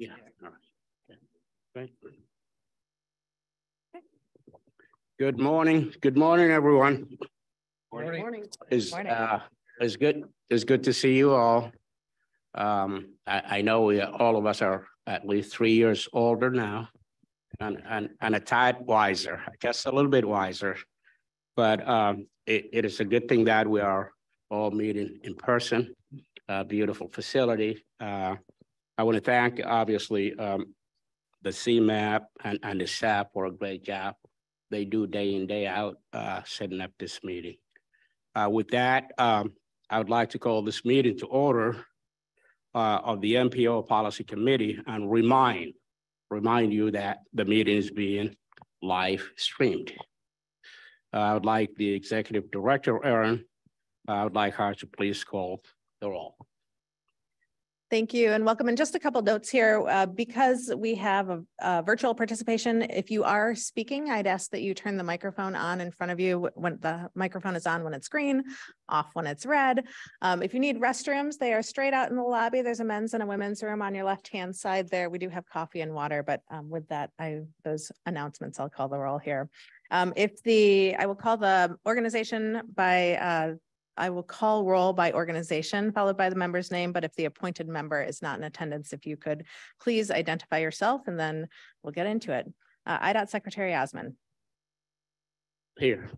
Yeah. all right. Okay. Great. Good morning. Good morning, everyone. Morning. Is Morning. uh, it's good, it's good to see you all. Um, I, I know we, all of us are at least three years older now. And, and, and a tad wiser, I guess a little bit wiser. But um, it, it is a good thing that we are all meeting in person, a beautiful facility. Uh, I want to thank, obviously, um, the CMAP and, and the staff for a great job. They do day in, day out, uh, setting up this meeting. Uh, with that, um, I would like to call this meeting to order uh, of the MPO Policy Committee and remind, remind you that the meeting is being live streamed. Uh, I would like the Executive Director, Erin, I would like her to please call the roll. Thank you and welcome. And just a couple notes here, uh, because we have a, a virtual participation, if you are speaking, I'd ask that you turn the microphone on in front of you when the microphone is on when it's green, off when it's red. Um, if you need restrooms, they are straight out in the lobby. There's a men's and a women's room on your left-hand side there. We do have coffee and water, but um, with that, I those announcements, I'll call the roll here. Um, if the, I will call the organization by uh, I will call roll by organization followed by the member's name, but if the appointed member is not in attendance, if you could please identify yourself and then we'll get into it. Uh, IDOT Secretary Osman, Here,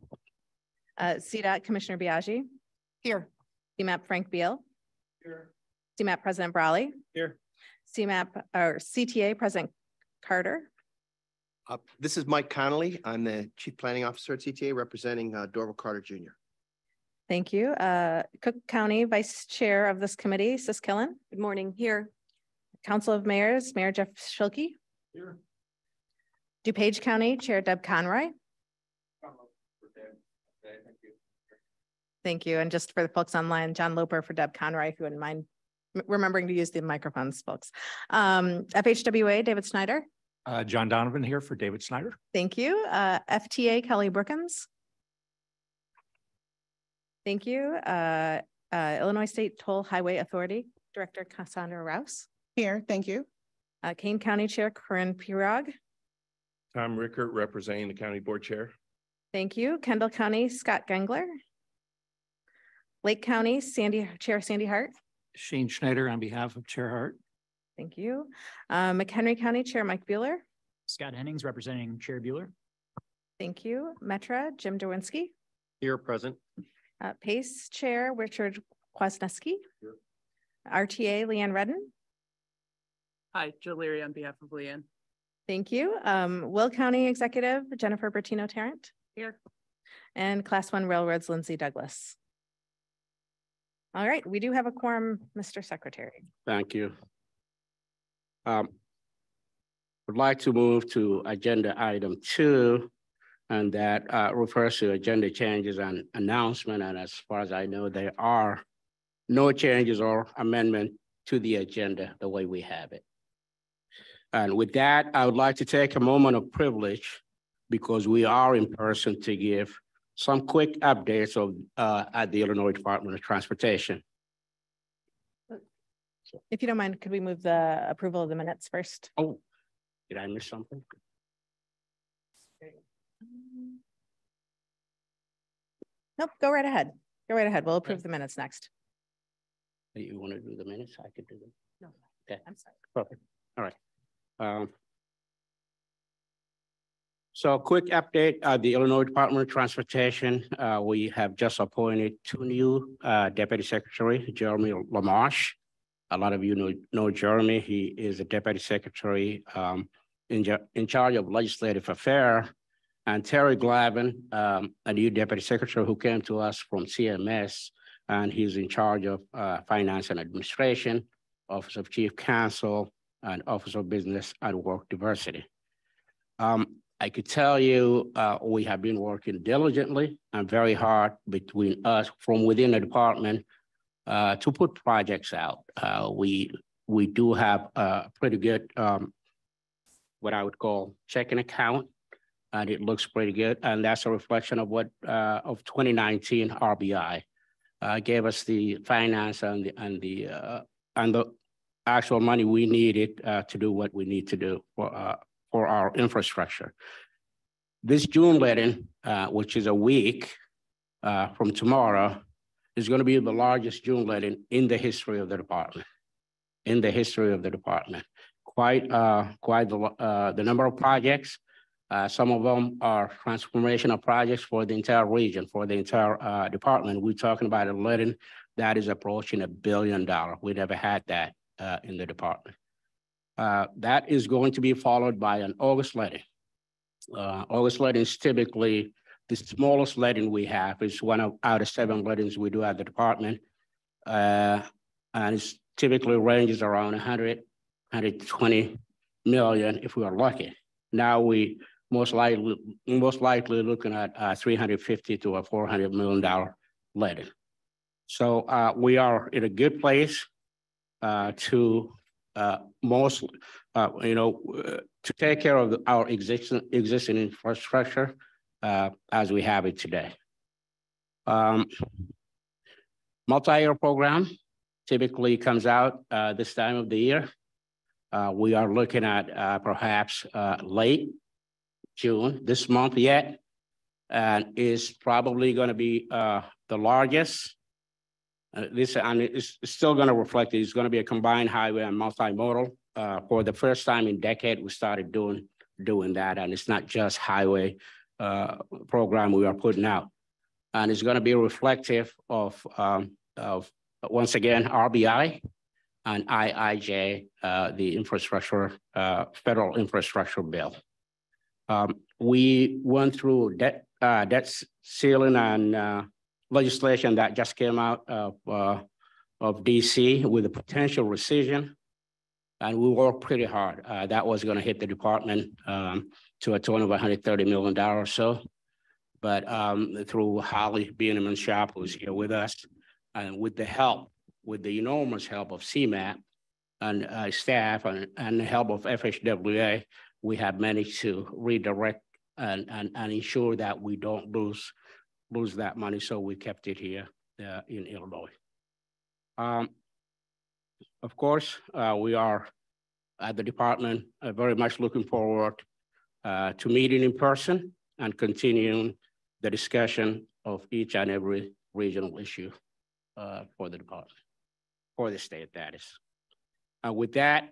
uh, CDOT Commissioner Biagi. Here. CMAP Frank Beal, Here. CMAP President Brolley, Here. CMAP or CTA President Carter, Uh, this is Mike Connelly. I'm the Chief Planning Officer at CTA representing uh, Dorval Carter Jr. Thank you. Uh, Cook County Vice Chair of this committee, Sis Killen. Good morning. Here. Council of Mayors, Mayor Jeff Schielke. Here. DuPage County Chair Deb Conroy. Thank you. And just for the folks online, John Loper for Deb Conroy, if you wouldn't mind remembering to use the microphones, folks. Um, FHWA, David Snyder. Uh, John Donovan here for David Snyder. Thank you. Uh, FTA, Kelly Brookins. Thank you. Uh, uh, Illinois State Toll Highway Authority Director Cassandra Rouse. Here, thank you. Uh, Kane County Chair Corinne Pierog. Tom Rickert, representing the county board chair. Thank you. Kendall County Scott Gengler. Lake County Sandy Chair Sandy Hart. Shane Schneider on behalf of Chair Hart. Thank you. Uh, McHenry County Chair Mike Buehler. Scott Hennings representing Chair Buehler. Thank you. Metra Jim Derwinski. Here present. Uh, Pace Chair Richard Kwasneski. RTA Leanne Redden. Hi, Jill Leary on behalf of Leanne. Thank you. Um, Will County Executive Jennifer Bertino Tarrant. Here. And Class One Railroads Lindsay Douglas. All right, we do have a quorum, Mr. Secretary. thank you. Um, Would like to move to agenda item two, and that uh, refers to agenda changes and announcement. And as far as I know, there are no changes or amendment to the agenda the way we have it. And with that, I would like to take a moment of privilege because we are in person to give some quick updates of uh, at the Illinois Department of Transportation. If you don't mind, could we move the approval of the minutes first? Oh, did I miss something? Nope, go right ahead. Go right ahead. We'll approve the minutes next. You want to do the minutes? I could do them. No. Okay. I'm sorry. Perfect. All right. Um, So a quick update, uh, the Illinois Department of Transportation, uh, we have just appointed two new, uh, deputy secretary, Jeremy Lamarche. A lot of you know, know Jeremy. He is a deputy secretary, um, in, in charge of legislative affair. And Terry Glavin, um, a new deputy secretary who came to us from CMS, and he's in charge of, uh, finance and administration, Office of Chief Counsel, and Office of Business and Work Diversity. Um, I could tell you, uh, we have been working diligently and very hard between us from within the department uh, to put projects out. Uh, we, we do have a pretty good, um, what I would call checking account. And it looks pretty good. And that's a reflection of what, uh, of twenty nineteen RBI. Uh, gave us the finance and the, and the, uh, and the actual money we needed uh, to do what we need to do for, uh, for our infrastructure. This June letting, uh, which is a week from tomorrow, is going to be the largest June letting in the history of the department. In the history of the department, quite quite the the number of projects. Uh, some of them are transformational projects for the entire region, for the entire uh, department. We're talking about a letting that is approaching a billion dollar. We never had that uh, in the department. Uh, that is going to be followed by an August letting. Uh, August letting is typically the smallest letting we have. It's one of out of seven lettings we do at the department. And it's typically ranges around 100, 120 million if we are lucky. Now we most likely most likely looking at uh, 350 to a 400 million dollar letting. So uh, we are in a good place uh, to uh, most, uh, you know, to take care of our existing, existing infrastructure uh, as we have it today. Um, Multi-year program typically comes out this time of the year. We are looking at perhaps late June, this month yet, and is probably going to be uh, the largest uh, this, and it's still gonna reflect, it's gonna be a combined highway and multimodal. Uh, for the first time in decade, we started doing, doing that, and it's not just highway uh, program we are putting out. And it's gonna be reflective of, um, of, once again, RBI and IIJ, uh, the infrastructure, uh, federal infrastructure bill. Um, we went through debt, uh, debt ceiling and, uh, legislation that just came out of, uh, of DC with a potential rescission. And we worked pretty hard. Uh, that was gonna hit the department, um, to a tone of hundred thirty million dollars or so. But, um, through Holly Bieneman Shop, who's here with us, and with the help, with the enormous help of CMAP and, uh, staff and, and the help of FHWA, we have managed to redirect and, and, and ensure that we don't lose lose that money, so we kept it here uh, in Illinois. Um, of course, uh, we are at the department uh, very much looking forward uh, to meeting in person and continuing the discussion of each and every regional issue uh, for the department, for the state, that is. Uh, with that,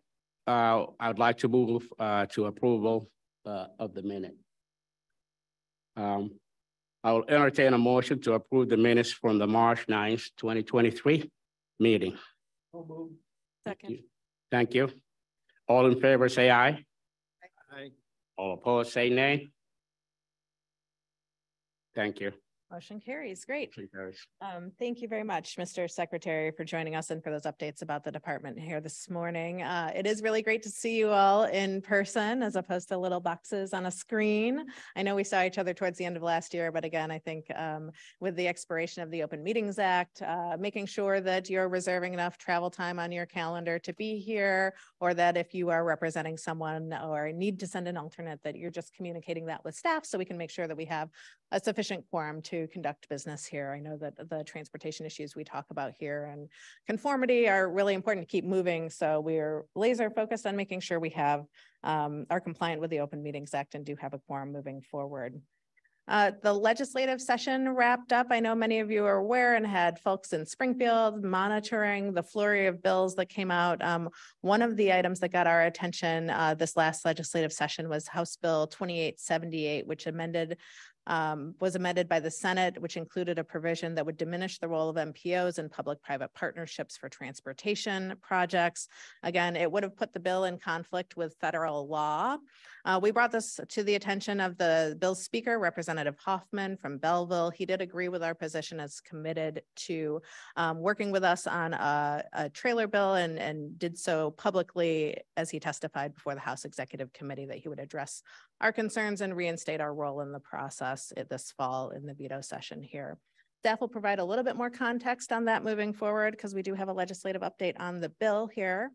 uh, I'd like to move uh, to approval uh, of the minute. Um, I will entertain a motion to approve the minutes from the March 9th, twenty twenty-three meeting. Second. Thank you. All in favor, say aye. Aye. All opposed, say nay. Thank you. Motion carries. Great. Motion carries. Um, thank you very much, Mr. Secretary, for joining us and for those updates about the department here this morning. Uh, it is really great to see you all in person as opposed to little boxes on a screen. I know we saw each other towards the end of last year, but again, I think um, with the expiration of the Open Meetings Act, uh, making sure that you're reserving enough travel time on your calendar to be here, or that if you are representing someone or need to send an alternate, that you're just communicating that with staff so we can make sure that we have a sufficient quorum to conduct business here. I know that the transportation issues we talk about here and conformity are really important to keep moving. So we're laser focused on making sure we have um, are compliant with the Open Meetings Act and do have a quorum moving forward. Uh, the legislative session wrapped up. I know many of you are aware and had folks in Springfield monitoring the flurry of bills that came out. Um, one of the items that got our attention uh, this last legislative session was House Bill 2878, which amended um, was amended by the Senate, which included a provision that would diminish the role of MPOs in public-private partnerships for transportation projects. Again, it would have put the bill in conflict with federal law. Uh, we brought this to the attention of the bill's speaker, Representative Hoffman from Belleville. He did agree with our position as committed to um, working with us on a, a trailer bill and, and did so publicly as he testified before the House Executive Committee that he would address our concerns and reinstate our role in the process this fall in the veto session here. Staff will provide a little bit more context on that moving forward because we do have a legislative update on the bill here.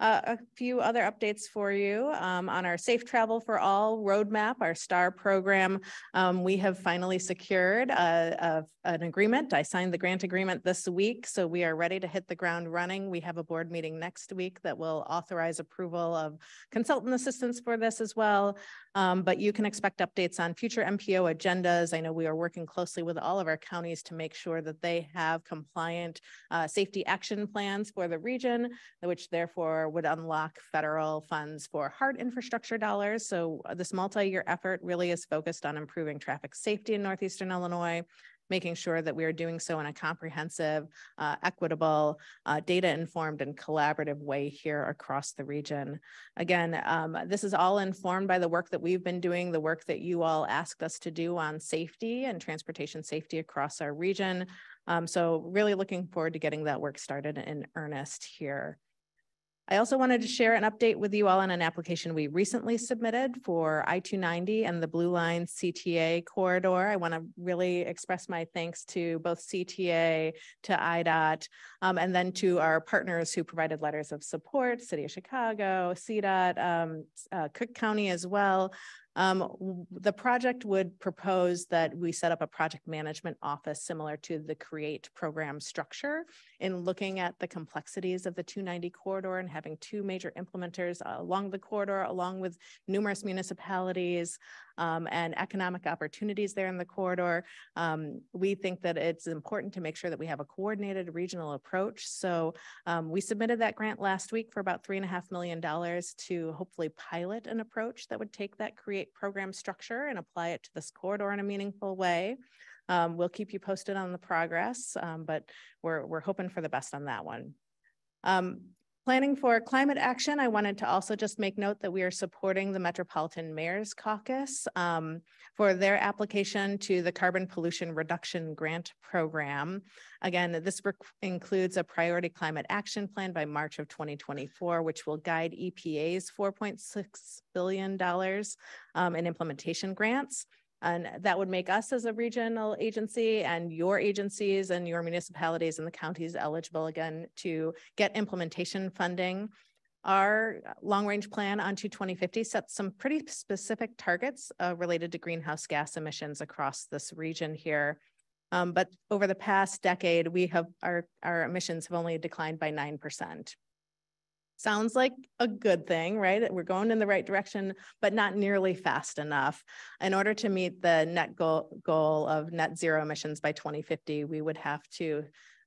Uh, a few other updates for you um, on our Safe Travel for All roadmap, our STAR program. Um, we have finally secured a, a- an agreement. I signed the grant agreement this week, so we are ready to hit the ground running. We have a board meeting next week that will authorize approval of consultant assistance for this as well. Um, but you can expect updates on future MPO agendas. I know we are working closely with all of our counties to make sure that they have compliant uh, safety action plans for the region, which therefore would unlock federal funds for hard infrastructure dollars. So uh, this multi-year effort really is focused on improving traffic safety in Northeastern Illinois, making sure that we are doing so in a comprehensive, uh, equitable, uh, data-informed and collaborative way here across the region. Again, um, this is all informed by the work that we've been doing, the work that you all asked us to do on safety and transportation safety across our region. Um, so really looking forward to getting that work started in earnest here. I also wanted to share an update with you all on an application we recently submitted for I-290 and the Blue Line CTA corridor. I want to really express my thanks to both CTA, to IDOT, um, and then to our partners who provided letters of support, City of Chicago, CDOT, um, uh, Cook County as well. Um, the project would propose that we set up a project management office similar to the CREATE program structure in looking at the complexities of the two ninety corridor and having two major implementers uh, along the corridor, along with numerous municipalities um, and economic opportunities there in the corridor. Um, we think that it's important to make sure that we have a coordinated regional approach. So um, we submitted that grant last week for about three and a half million dollars to hopefully pilot an approach that would take that create program structure and apply it to this corridor in a meaningful way. Um, we'll keep you posted on the progress, um, but we're, we're hoping for the best on that one. Um, planning for climate action, I wanted to also just make note that we are supporting the Metropolitan Mayor's Caucus um, for their application to the Carbon Pollution Reduction Grant Program. Again, this includes a priority climate action plan by March of 2024, which will guide EPA's $4.6 billion um, in implementation grants. And that would make us as a regional agency and your agencies and your municipalities and the counties eligible again to get implementation funding. Our long-range plan onto 2050 sets some pretty specific targets uh, related to greenhouse gas emissions across this region here. Um, but over the past decade, we have, our, our emissions have only declined by 9%. Sounds like a good thing, right? We're going in the right direction, but not nearly fast enough. In order to meet the net goal, goal of net zero emissions by 2050, we would have to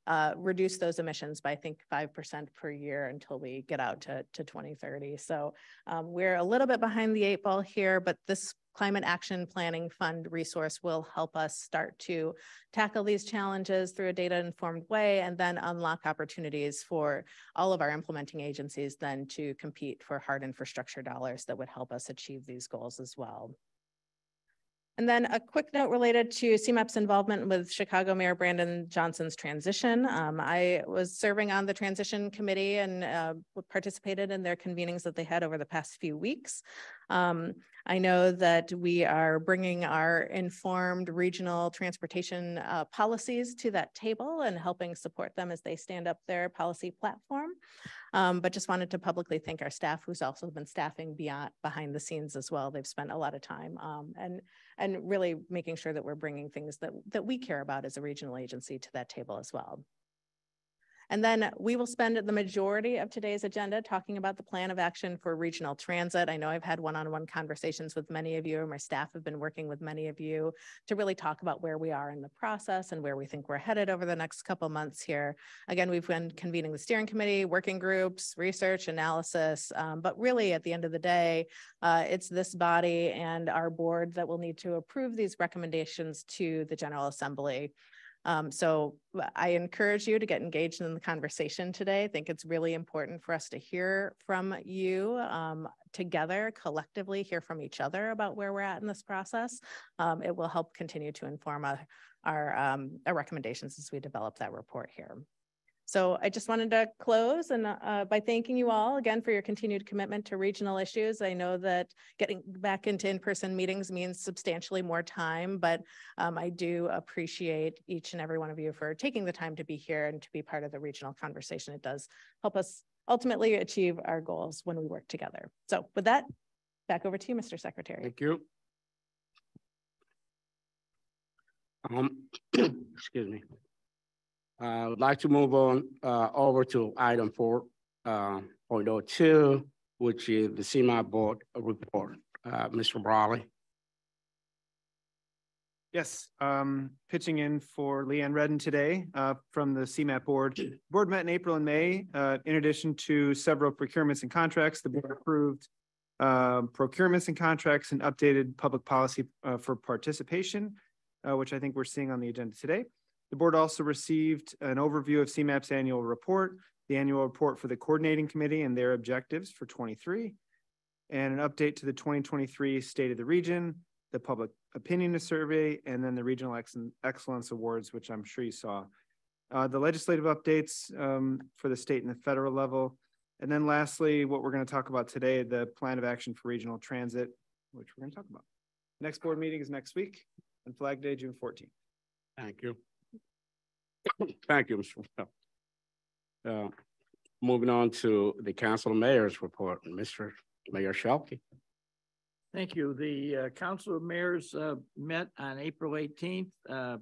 uh, reduce those emissions by, I think, 5% per year until we get out to, to 2030. So um, we're a little bit behind the eight ball here, but this Climate Action Planning Fund resource will help us start to tackle these challenges through a data-informed way and then unlock opportunities for all of our implementing agencies then to compete for hard infrastructure dollars that would help us achieve these goals as well. And then a quick note related to CMAP's involvement with Chicago Mayor Brandon Johnson's transition. Um, I was serving on the transition committee and uh, participated in their convenings that they had over the past few weeks. Um, I know that we are bringing our informed regional transportation uh, policies to that table and helping support them as they stand up their policy platform. Um, but just wanted to publicly thank our staff who's also been staffing beyond behind the scenes as well. They've spent a lot of time um, and and really making sure that we're bringing things that that we care about as a regional agency to that table as well. And then we will spend the majority of today's agenda talking about the plan of action for regional transit. I know I've had one-on-one conversations with many of you, and my staff have been working with many of you to really talk about where we are in the process and where we think we're headed over the next couple months here. Again, we've been convening the steering committee, working groups, research, analysis, um, but really at the end of the day, uh, it's this body and our board that will need to approve these recommendations to the General Assembly. Um, so I encourage you to get engaged in the conversation today. I think it's really important for us to hear from you um, together, collectively, hear from each other about where we're at in this process. Um, it will help continue to inform our, our, um, our recommendations as we develop that report here. So I just wanted to close and uh, by thanking you all again for your continued commitment to regional issues. I know that getting back into in-person meetings means substantially more time, but um, I do appreciate each and every one of you for taking the time to be here and to be part of the regional conversation. It does help us ultimately achieve our goals when we work together. So with that, back over to you, Mr. Secretary. Thank you. Um, excuse me. I would like to move on, uh, over to item 4.02, uh, which is the CMA board report. Uh, Mr. Brolley. Yes, um, pitching in for Leanne Redden today, uh, from the CMAP Board. Board met in April and May, uh, in addition to several procurements and contracts, the board approved uh, procurements and contracts and updated public policy, uh, for participation, uh, which I think we're seeing on the agenda today. The board also received an overview of CMAP's annual report, the annual report for the coordinating committee and their objectives for twenty-three, and an update to the twenty twenty-three State of the Region, the Public Opinion Survey, and then the Regional Excellence, Excellence Awards, which I'm sure you saw. Uh, the legislative updates, um, for the state and the federal level. And then lastly, what we're going to talk about today, the plan of action for regional transit, which we're going to talk about. Next board meeting is next week on Flag Day, June fourteenth. Thank you. Thank you, Mr. Uh, moving on to the council of mayor's report, Mr. Mayor Schielke. Thank you. The uh, Council of Mayors uh, met on April eighteenth. Uh,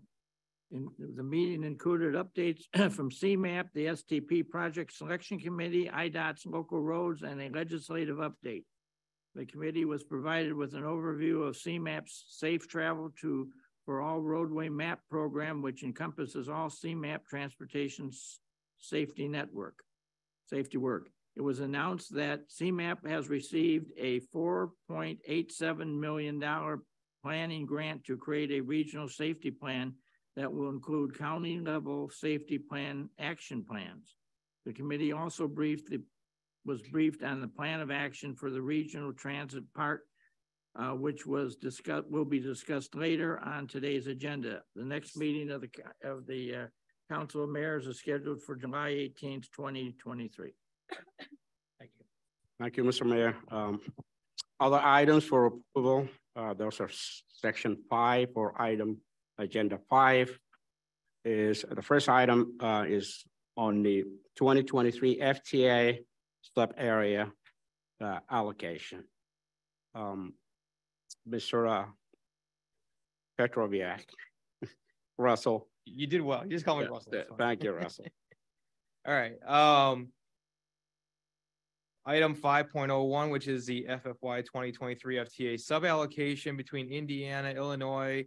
The meeting included updates from CMAP, the STP Project Selection Committee, IDOT's local roads, and a legislative update. The committee was provided with an overview of CMAP's Safe Travel to for All Roadway Map Program, which encompasses all CMAP transportation safety network, safety work. It was announced that CMAP has received a four point eight seven million dollar planning grant to create a regional safety plan that will include county level safety plan action plans. The committee also briefed the, was briefed on the plan of action for the regional transit part, uh, which was discussed, will be discussed later on today's agenda. The next meeting of the, of the, uh, Council of Mayors is scheduled for July eighteenth, twenty twenty-three. Thank you. Thank you, Mr. Mayor. Um, other items for approval, uh, those are section five or item agenda five. Is, the first item, uh, is on the twenty twenty-three FTA step area, uh, allocation. Um, Mr. uh, Petrovic, Russell. You did well. You just call me Yeah, Russell. th- Thank you, Russell. All right, um. Item five point oh one, which is the FFY twenty twenty-three FTA sub-allocation between Indiana, Illinois.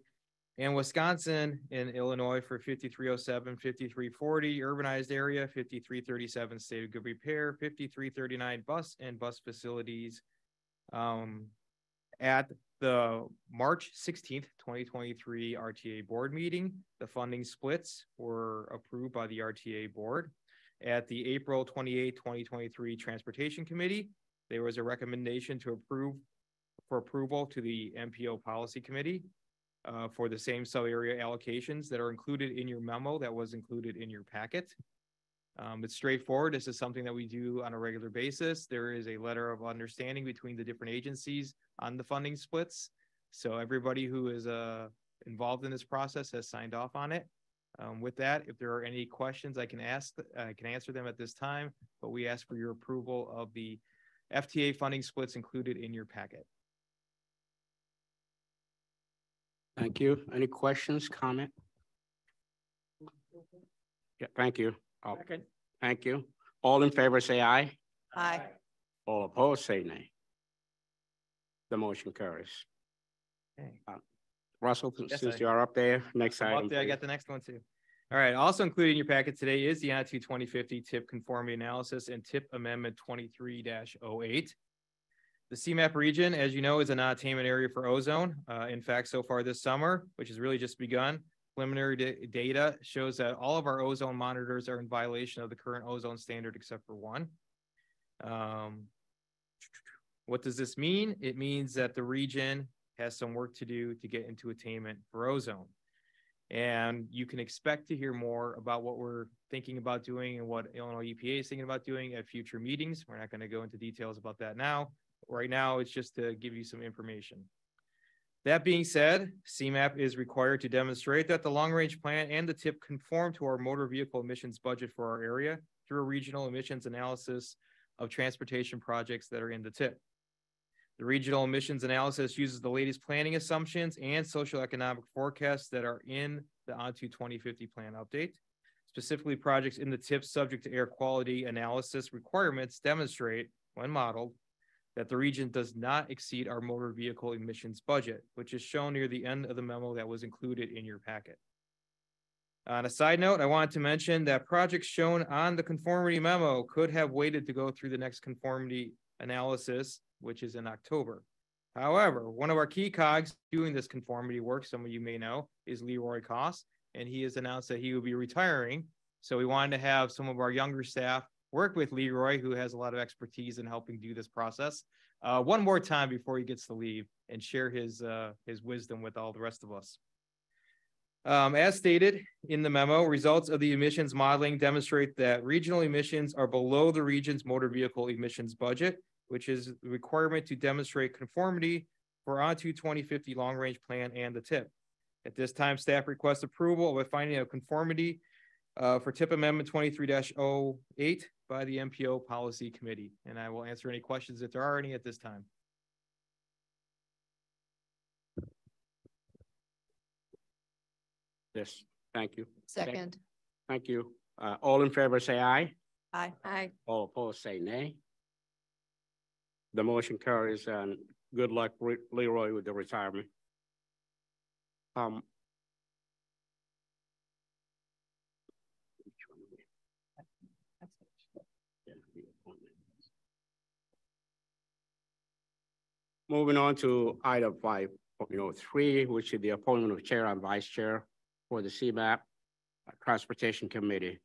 And Wisconsin in Illinois for 5307, 5340 urbanized area, fifty-three thirty-seven state of good repair, fifty-three thirty-nine bus and bus facilities. Um, at the March sixteenth, twenty twenty-three RTA board meeting, the funding splits were approved by the RTA board. At the April twenty-eighth, twenty twenty-three Transportation Committee, there was a recommendation to approve for approval to the MPO Policy Committee uh, for the same sub-area allocations that are included in your memo that was included in your packet. Um, it's straightforward. This is something that we do on a regular basis. There is a letter of understanding between the different agencies on the funding splits. So everybody who is, uh, involved in this process has signed off on it. Um, with that, if there are any questions, I can ask, I can answer them at this time, but we ask for your approval of the FTA funding splits included in your packet. Thank you. Any questions, comment? Yeah, thank you. Oh, Second. Thank you. All in favor, say aye. Aye. All opposed, say nay. The motion carries. Okay. Uh, Russell, Yes, since I- you are up there, next I'm up item. there. I please. got the next one too. All right, also included in your packet today is the Attitude twenty fifty tip conformity analysis and tip amendment twenty-three 8 The CMAP region, as you know, is a non-attainment area for ozone. Uh, in fact, so far this summer, which has really just begun, preliminary da- data shows that all of our ozone monitors are in violation of the current ozone standard except for one. Um, what does this mean? It means that the region has some work to do to get into attainment for ozone. And you can expect to hear more about what we're thinking about doing and what Illinois EPA is thinking about doing at future meetings. We're not going to go into details about that now. Right now, it's just to give you some information. That being said, CMAP is required to demonstrate that the long-range plan and the tip conform to our motor vehicle emissions budget for our area through a regional emissions analysis of transportation projects that are in the tip. The regional emissions analysis uses the latest planning assumptions and social economic forecasts that are in the onto twenty fifty plan update. Specifically, projects in the tip subject to air quality analysis requirements demonstrate, when modeled, that the region does not exceed our motor vehicle emissions budget, which is shown near the end of the memo that was included in your packet. On a side note, I wanted to mention that projects shown on the conformity memo could have waited to go through the next conformity analysis, which is in October. However, one of our key cogs doing this conformity work, some of you may know, is Leroy Koss, and he has announced that he will be retiring. So we wanted to have some of our younger staff work with Leroy, who has a lot of expertise in helping do this process, uh, one more time before he gets to leave and share his uh, his wisdom with all the rest of us. Um, as stated in the memo, results of the emissions modeling demonstrate that regional emissions are below the region's motor vehicle emissions budget, which is the requirement to demonstrate conformity for onto twenty fifty long range plan and the tip. At this time, staff requests approval of a finding of conformity uh, for tip amendment twenty-three 8 by the MPO Policy Committee. And I will answer any questions if there are any at this time. Yes, thank you. Second. Thank you. Uh, all in favor, say aye. Aye. Aye. All opposed, say nay. The motion carries and good luck Leroy with the retirement. Um. Moving on to item five, you know, three, which is the appointment of chair and vice chair for the CMAP uh, Transportation Committee.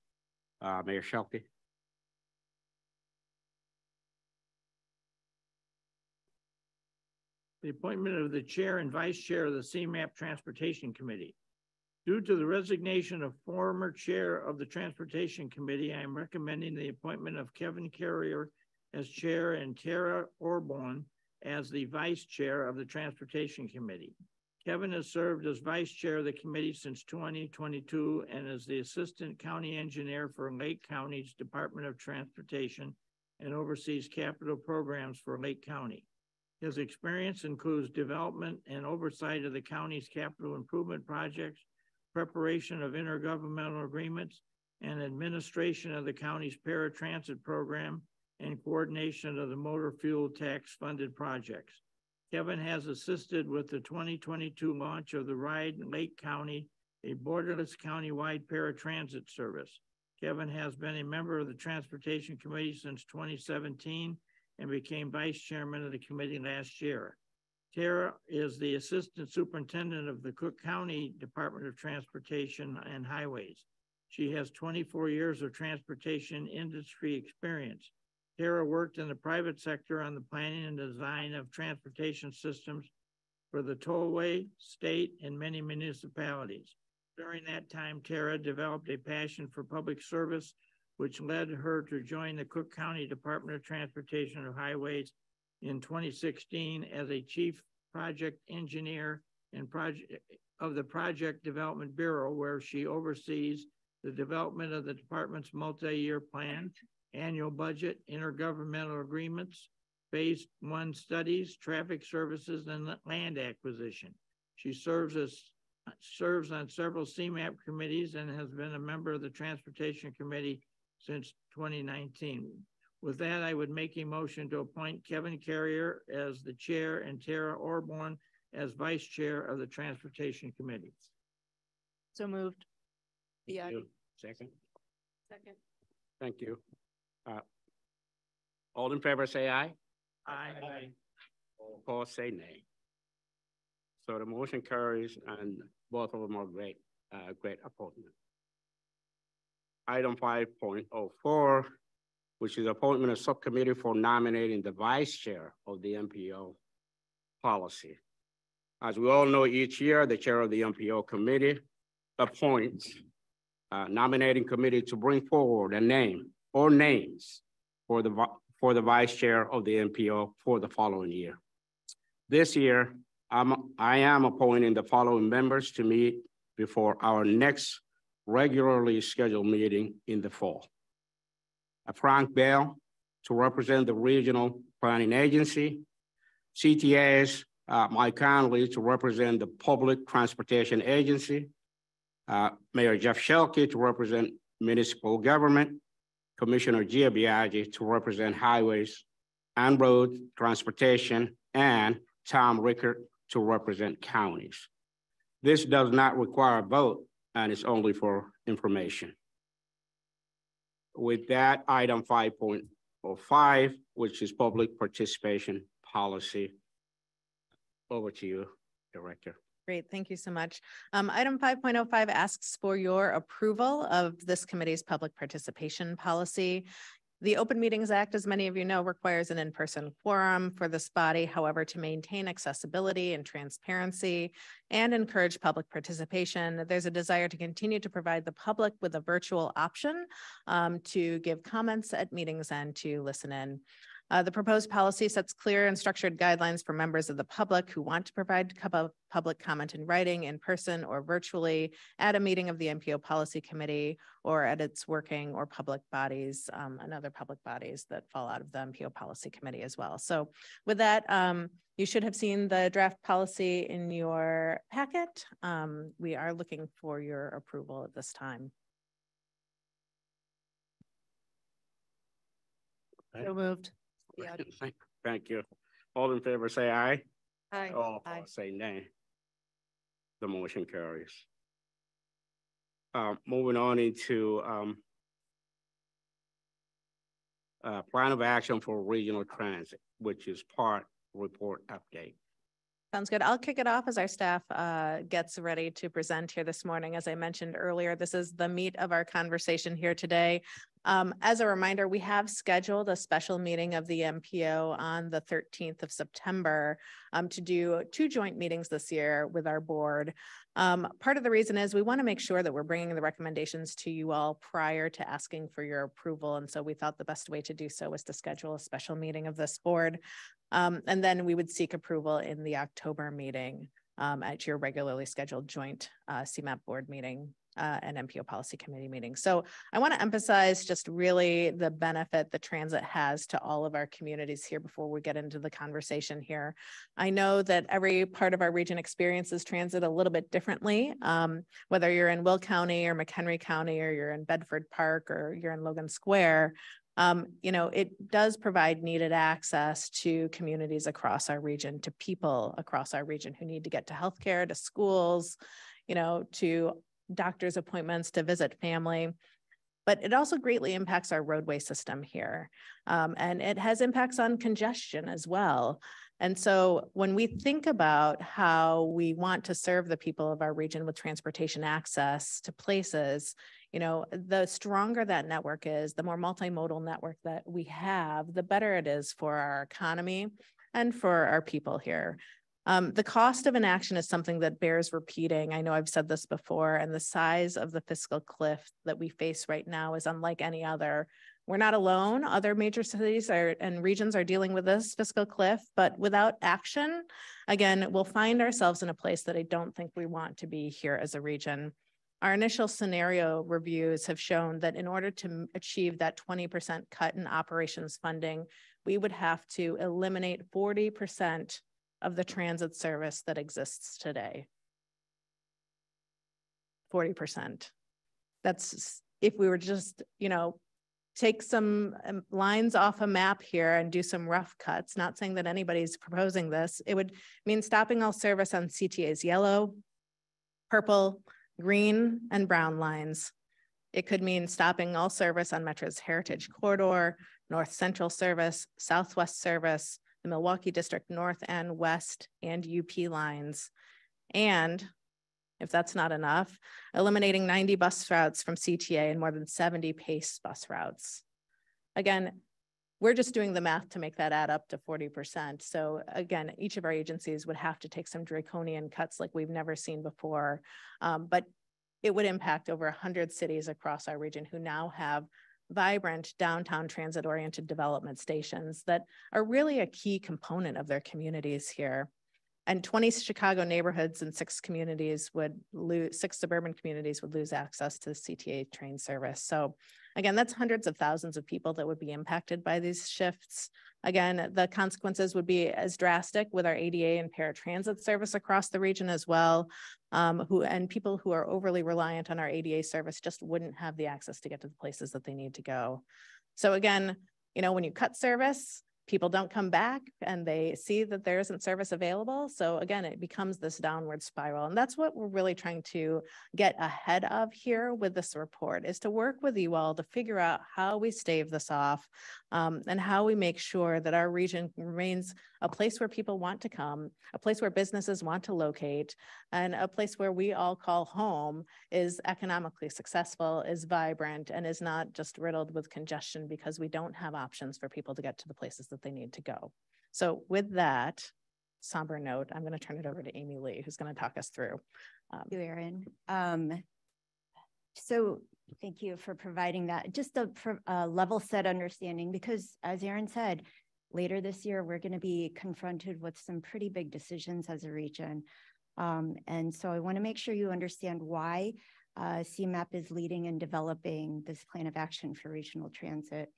Uh, Mayor Schielke. the appointment of the chair and vice chair of the CMAP Transportation Committee. Due to the resignation of former chair of the Transportation Committee, I am recommending the appointment of Kevin Carrier as chair and Tara Orbon as the vice chair of the Transportation Committee. Kevin has served as vice chair of the committee since 2022 and is the assistant county engineer for Lake County's Department of Transportation and oversees capital programs for Lake County. His experience includes development and oversight of the county's capital improvement projects, preparation of intergovernmental agreements, and administration of the county's paratransit program and coordination of the motor fuel tax funded projects. Kevin has assisted with the 2022 launch of the Ride Lake County, a borderless countywide paratransit service. Kevin has been a member of the Transportation Committee since 2017 and became vice chairman of the committee last year. Tara is the assistant superintendent of the Cook County Department of Transportation and Highways. She has 24 years of transportation industry experience. Tara worked in the private sector on the planning and design of transportation systems for the tollway, state, and many municipalities. During that time, Tara developed a passion for public service which led her to join the Cook County Department of Transportation and Highways in 2016 as a chief project engineer and project of the Project Development Bureau, where she oversees the development of the department's multi-year plan, annual budget, intergovernmental agreements, phase one studies, traffic services, and land acquisition. She serves as serves on several CMAP committees and has been a member of the Transportation Committee since 2019. With that, I would make a motion to appoint Kevin Carrier as the chair and Tara Orbon as vice chair of the Transportation Committee. So moved. Yeah. Second, Second. thank you. Uh, All in favor, say aye. Aye. All opposed, say nay. So the motion carries and both of them are great, uh, great appointment. Item five point oh four, which is appointment of subcommittee for nominating the vice chair of the MPO policy. As we all know, each year, the chair of the MPO committee appoints uh, nominating committee to bring forward a name or names for the, for the vice chair of the MPO for the following year. This year, I'm, I am appointing the following members to meet before our next regularly scheduled meeting in the fall. Uh, Frank Beal to represent the Regional Planning Agency. CTAs, uh, Mike Connelly to represent the Public Transportation Agency. Uh, Mayor Jeff Schielke to represent municipal government. Commissioner Gia Biagi to represent highways and road transportation, and Tom Rickert to represent counties. This does not require a vote and it's only for information. With that, item five point oh five, which is public participation policy. Over to you, Director. Great, thank you so much. Um, item five point oh five asks for your approval of this committee's public participation policy. The Open Meetings Act, as many of you know, requires an in-person quorum for this body. However, to maintain accessibility and transparency and encourage public participation, there's a desire to continue to provide the public with a virtual option um, to give comments at meetings and to listen in. Uh, the proposed policy sets clear and structured guidelines for members of the public who want to provide public comment in writing, in person, or virtually at a meeting of the MPO Policy Committee or at its working or public bodies um, and other public bodies that fall out of the MPO Policy Committee as well. So with that, um, you should have seen the draft policy in your packet. Um, we are looking for your approval at this time. So moved. Thank- Thank you. All in favor, say aye. Aye. All Aye. say nay. The motion carries. Uh, moving on into, um, uh, plan of action for regional transit, which is part report update. Sounds good. I'll kick it off as our staff uh, gets ready to present here this morning. As I mentioned earlier, this is the meat of our conversation here today. Um, As a reminder, we have scheduled a special meeting of the MPO on the thirteenth of September um, to do two joint meetings this year with our board. Um, Part of the reason is we want to make sure that we're bringing the recommendations to you all prior to asking for your approval. And so we thought the best way to do so was to schedule a special meeting of this board. Um, and then we would seek approval in the October meeting um, at your regularly scheduled joint uh, CMAP board meeting uh, and MPO policy committee meeting. So I want to emphasize just really the benefit the transit has to all of our communities here before we get into the conversation here. I know that every part of our region experiences transit a little bit differently, um, whether you're in Will County or McHenry County, or you're in Bedford Park, or you're in Logan Square um, you know, it does provide needed access to communities across our region, to people across our region who need to get to healthcare, to schools, you know, to doctor's appointments, to visit family. But it also greatly impacts our roadway system here. Um, and it has impacts on congestion as well. And so when we think about how we want to serve the people of our region with transportation access to places, you know, the stronger that network is, the more multimodal network that we have, the better it is for our economy and for our people here. Um, the cost of inaction is something that bears repeating. I know I've said this before, and the size of the fiscal cliff that we face right now is unlike any other. We're not alone. Other major cities are, and regions are dealing with this fiscal cliff, but without action, again, we'll find ourselves in a place that I don't think we want to be here as a region. Our initial scenario reviews have shown that in order to achieve that 20% cut in operations funding, we would have to eliminate 40% of the transit service that exists today. 40%. That's if we were just, you know, take some um, lines off a map here and do some rough cuts, not saying that anybody's proposing this, it would mean stopping all service on CTA's yellow, purple, green and brown lines. It could mean stopping all service on Metra's Heritage Corridor, North Central Service, Southwest Service, the Milwaukee District North and West and UP lines. And if that's not enough, eliminating 90 bus routes from CTA and more than 70 PACE bus routes. Again, we're just doing the math to make that add up to 40%. So again, each of our agencies would have to take some draconian cuts like we've never seen before. Um, but it would impact over hundred cities across our region who now have vibrant downtown transit oriented development stations that are really a key component of their communities here. And twenty Chicago neighborhoods and six communities would lose, six suburban communities would lose access to the CTA train service. So again, that's hundreds of thousands of people that would be impacted by these shifts. Again, the consequences would be as drastic with our ADA and paratransit service across the region as well. Um, who, and people who are overly reliant on our ADA service just wouldn't have the access to get to the places that they need to go. So again, you know, when you cut service, people don't come back and they see that there isn't service available. So again, it becomes this downward spiral. And that's what we're really trying to get ahead of here with this report is to work with you all to figure out how we stave this off um, and how we make sure that our region remains a place where people want to come, a place where businesses want to locate, and a place where we all call home is economically successful, is vibrant, and is not just riddled with congestion because we don't have options for people to get to the places that they need to go. So with that somber note, I'm going to turn it over to Amy Lee, who's going to talk us through. Um, Thank you, Erin. Um, so thank you for providing that. Just a, a level set understanding, because as Erin said, later this year, we're going to be confronted with some pretty big decisions as a region. Um, and so I want to make sure you understand why uh, CMAP is leading and developing this plan of action for regional transit.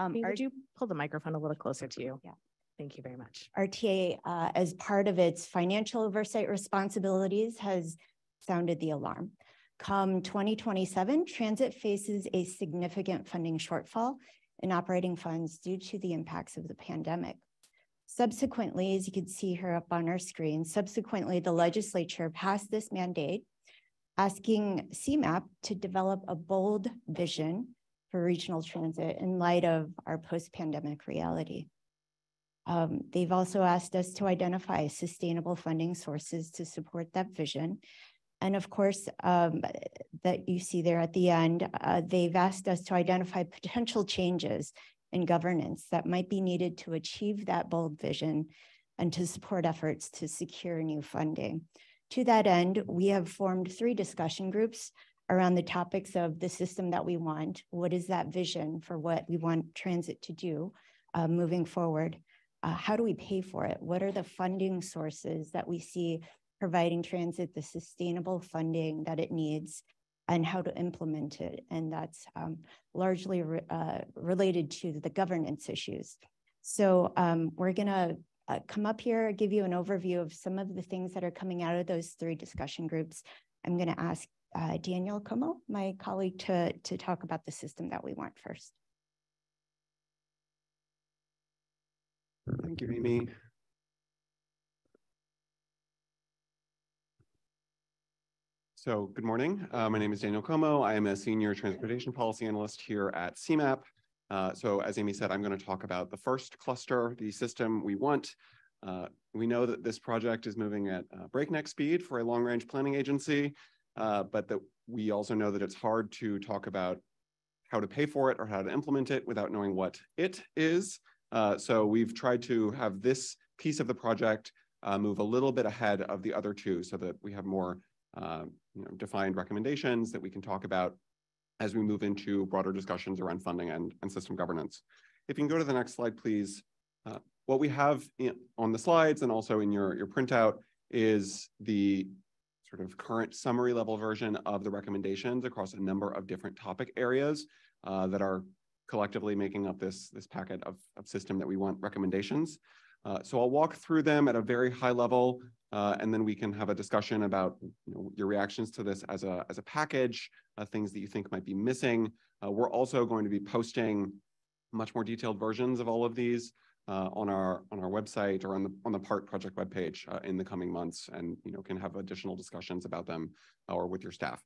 Um, Would you pull the microphone a little closer to you? Yeah. Thank you very much. RTA, uh, as part of its financial oversight responsibilities, has sounded the alarm. Come 2027, transit faces a significant funding shortfall in operating funds due to the impacts of the pandemic. Subsequently, as you can see here up on our screen, subsequently, the legislature passed this mandate asking CMAP to develop a bold vision for regional transit in light of our post-pandemic reality. Um, they've also asked us to identify sustainable funding sources to support that vision. And of course, um, that you see there at the end, uh, they've asked us to identify potential changes in governance that might be needed to achieve that bold vision and to support efforts to secure new funding. To that end, we have formed three discussion groups around the topics of the system that we want. What is that vision for what we want transit to do uh, moving forward? Uh, how do we pay for it? What are the funding sources that we see providing transit the sustainable funding that it needs and how to implement it? And that's um, largely re uh, related to the governance issues. So um, we're gonna uh, come up here, give you an overview of some of the things that are coming out of those three discussion groups. I'm gonna ask uh, Daniel Comeaux, my colleague, to, to talk about the system that we want first. Thank you, Amy. So good morning. Uh, my name is Daniel Comeaux. I am a senior transportation policy analyst here at CMAP. Uh, so as Amy said, I'm going to talk about the first cluster, the system we want. Uh, we know that this project is moving at uh, breakneck speed for a long-range planning agency, uh, but that we also know that it's hard to talk about how to pay for it or how to implement it without knowing what it is. Uh, so we've tried to have this piece of the project uh, move a little bit ahead of the other two so that we have more uh, you know, defined recommendations that we can talk about as we move into broader discussions around funding and, and system governance. If you can go to the next slide, please. Uh, what we have in, on the slides and also in your, your printout is the sort of current summary level version of the recommendations across a number of different topic areas uh, that are collectively making up this, this packet of, of system that we want recommendations. Uh, so I'll walk through them at a very high level, uh, and then we can have a discussion about you know, your reactions to this as a, as a package, uh, things that you think might be missing. Uh, we're also going to be posting much more detailed versions of all of these on our on our website or on the on the part project webpage uh, in the coming months, and you know can have additional discussions about them or with your staff.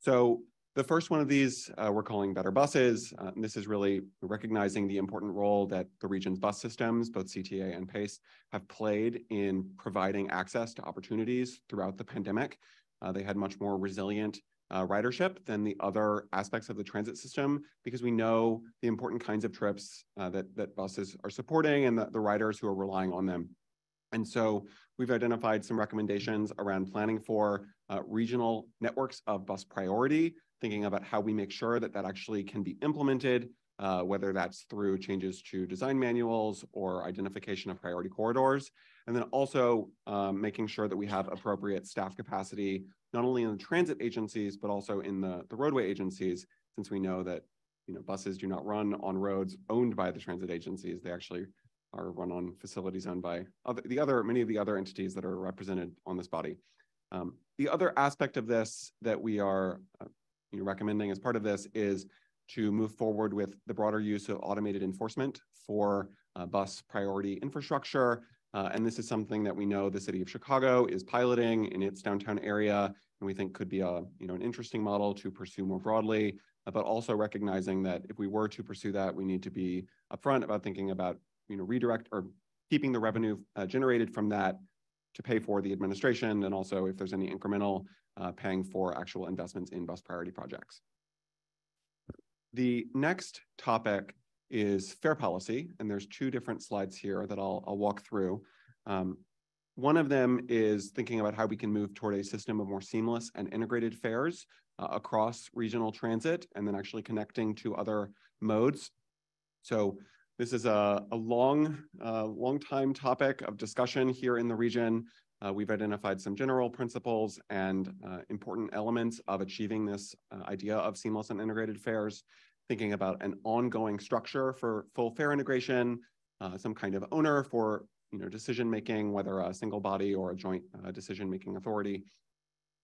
So the first one of these uh, we're calling Better Buses. Uh, and this is really recognizing the important role that the region's bus systems, both CTA and PACE, have played in providing access to opportunities throughout the pandemic. Uh, they had much more resilient uh, ridership than the other aspects of the transit system because we know the important kinds of trips uh, that, that buses are supporting and the, the riders who are relying on them. And so we've identified some recommendations around planning for uh, regional networks of bus priority, thinking about how we make sure that that actually can be implemented, uh, whether that's through changes to design manuals or identification of priority corridors. And then also um, making sure that we have appropriate staff capacity, not only in the transit agencies, but also in the, the roadway agencies, since we know that you know, buses do not run on roads owned by the transit agencies. They actually are run on facilities owned by other, the other, many of the other entities that are represented on this body. Um, the other aspect of this that we are uh, you know, recommending as part of this is to move forward with the broader use of automated enforcement for uh, bus priority infrastructure. Uh, and this is something that we know the city of Chicago is piloting in its downtown area, and we think could be a you know an interesting model to pursue more broadly. Uh, but also recognizing that if we were to pursue that, we need to be upfront about thinking about you know redirect or keeping the revenue uh, generated from that to pay for the administration, and also if there's any incremental uh, paying for actual investments in bus priority projects. The next topic is fare policy, and there's two different slides here that I'll, I'll walk through. Um, one of them is thinking about how we can move toward a system of more seamless and integrated fares uh, across regional transit, and then actually connecting to other modes. So this is a, a long, uh, long time topic of discussion here in the region. Uh, we've identified some general principles and uh, important elements of achieving this uh, idea of seamless and integrated fares, thinking about an ongoing structure for full fare integration, uh, some kind of owner for you know, decision-making, whether a single body or a joint uh, decision-making authority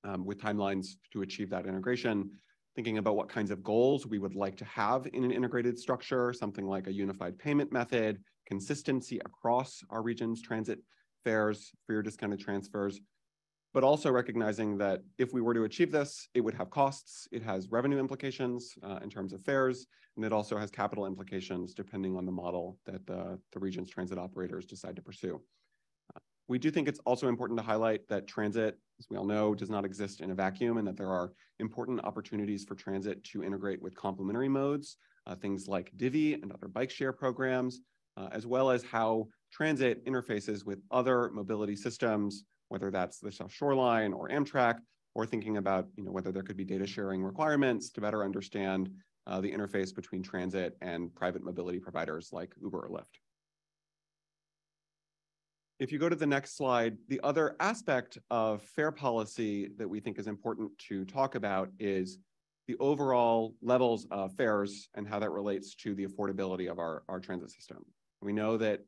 um, with timelines to achieve that integration, thinking about what kinds of goals we would like to have in an integrated structure, something like a unified payment method, consistency across our region's transit fares for your discounted transfers, but also recognizing that if we were to achieve this, it would have costs. It has revenue implications uh, in terms of fares, and it also has capital implications depending on the model that the, the region's transit operators decide to pursue. Uh, we do think it's also important to highlight that transit, as we all know, does not exist in a vacuum and that there are important opportunities for transit to integrate with complementary modes, uh, things like Divvy and other bike share programs, uh, as well as how transit interfaces with other mobility systems, whether that's the South Shore Line or Amtrak, or thinking about you know, whether there could be data sharing requirements to better understand uh, the interface between transit and private mobility providers like Uber or Lyft. If you go to the next slide, the other aspect of fare policy that we think is important to talk about is the overall levels of fares and how that relates to the affordability of our, our transit system. We know that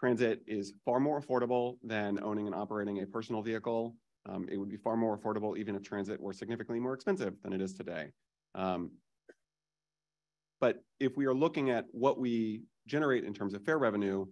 transit is far more affordable than owning and operating a personal vehicle. Um, it would be far more affordable even if transit were significantly more expensive than it is today. Um, but if we are looking at what we generate in terms of fare revenue,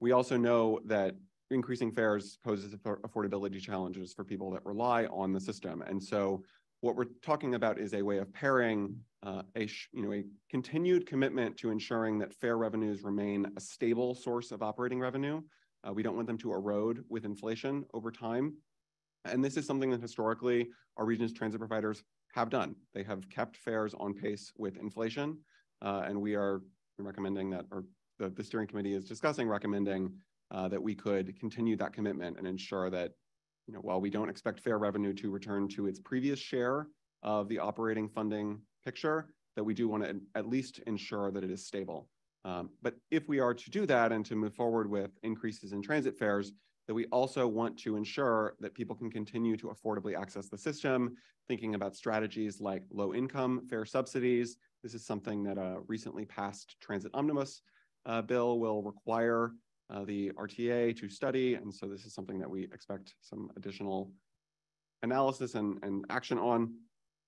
we also know that increasing fares poses affordability challenges for people that rely on the system. And so what we're talking about is a way of pairing uh, a you know a continued commitment to ensuring that fare revenues remain a stable source of operating revenue. Uh, we don't want them to erode with inflation over time. And this is something that historically our region's transit providers have done. They have kept fares on pace with inflation. Uh, and we are recommending that, or the, the steering committee is discussing recommending uh, that we could continue that commitment and ensure that you know, while we don't expect fare revenue to return to its previous share of the operating funding picture, that we do want to at least ensure that it is stable. Um, but if we are to do that and to move forward with increases in transit fares, that we also want to ensure that people can continue to affordably access the system, thinking about strategies like low income fare subsidies. This is something that a recently passed transit omnibus uh, bill will require uh, the RTA to study. And so this is something that we expect some additional analysis and, and action on,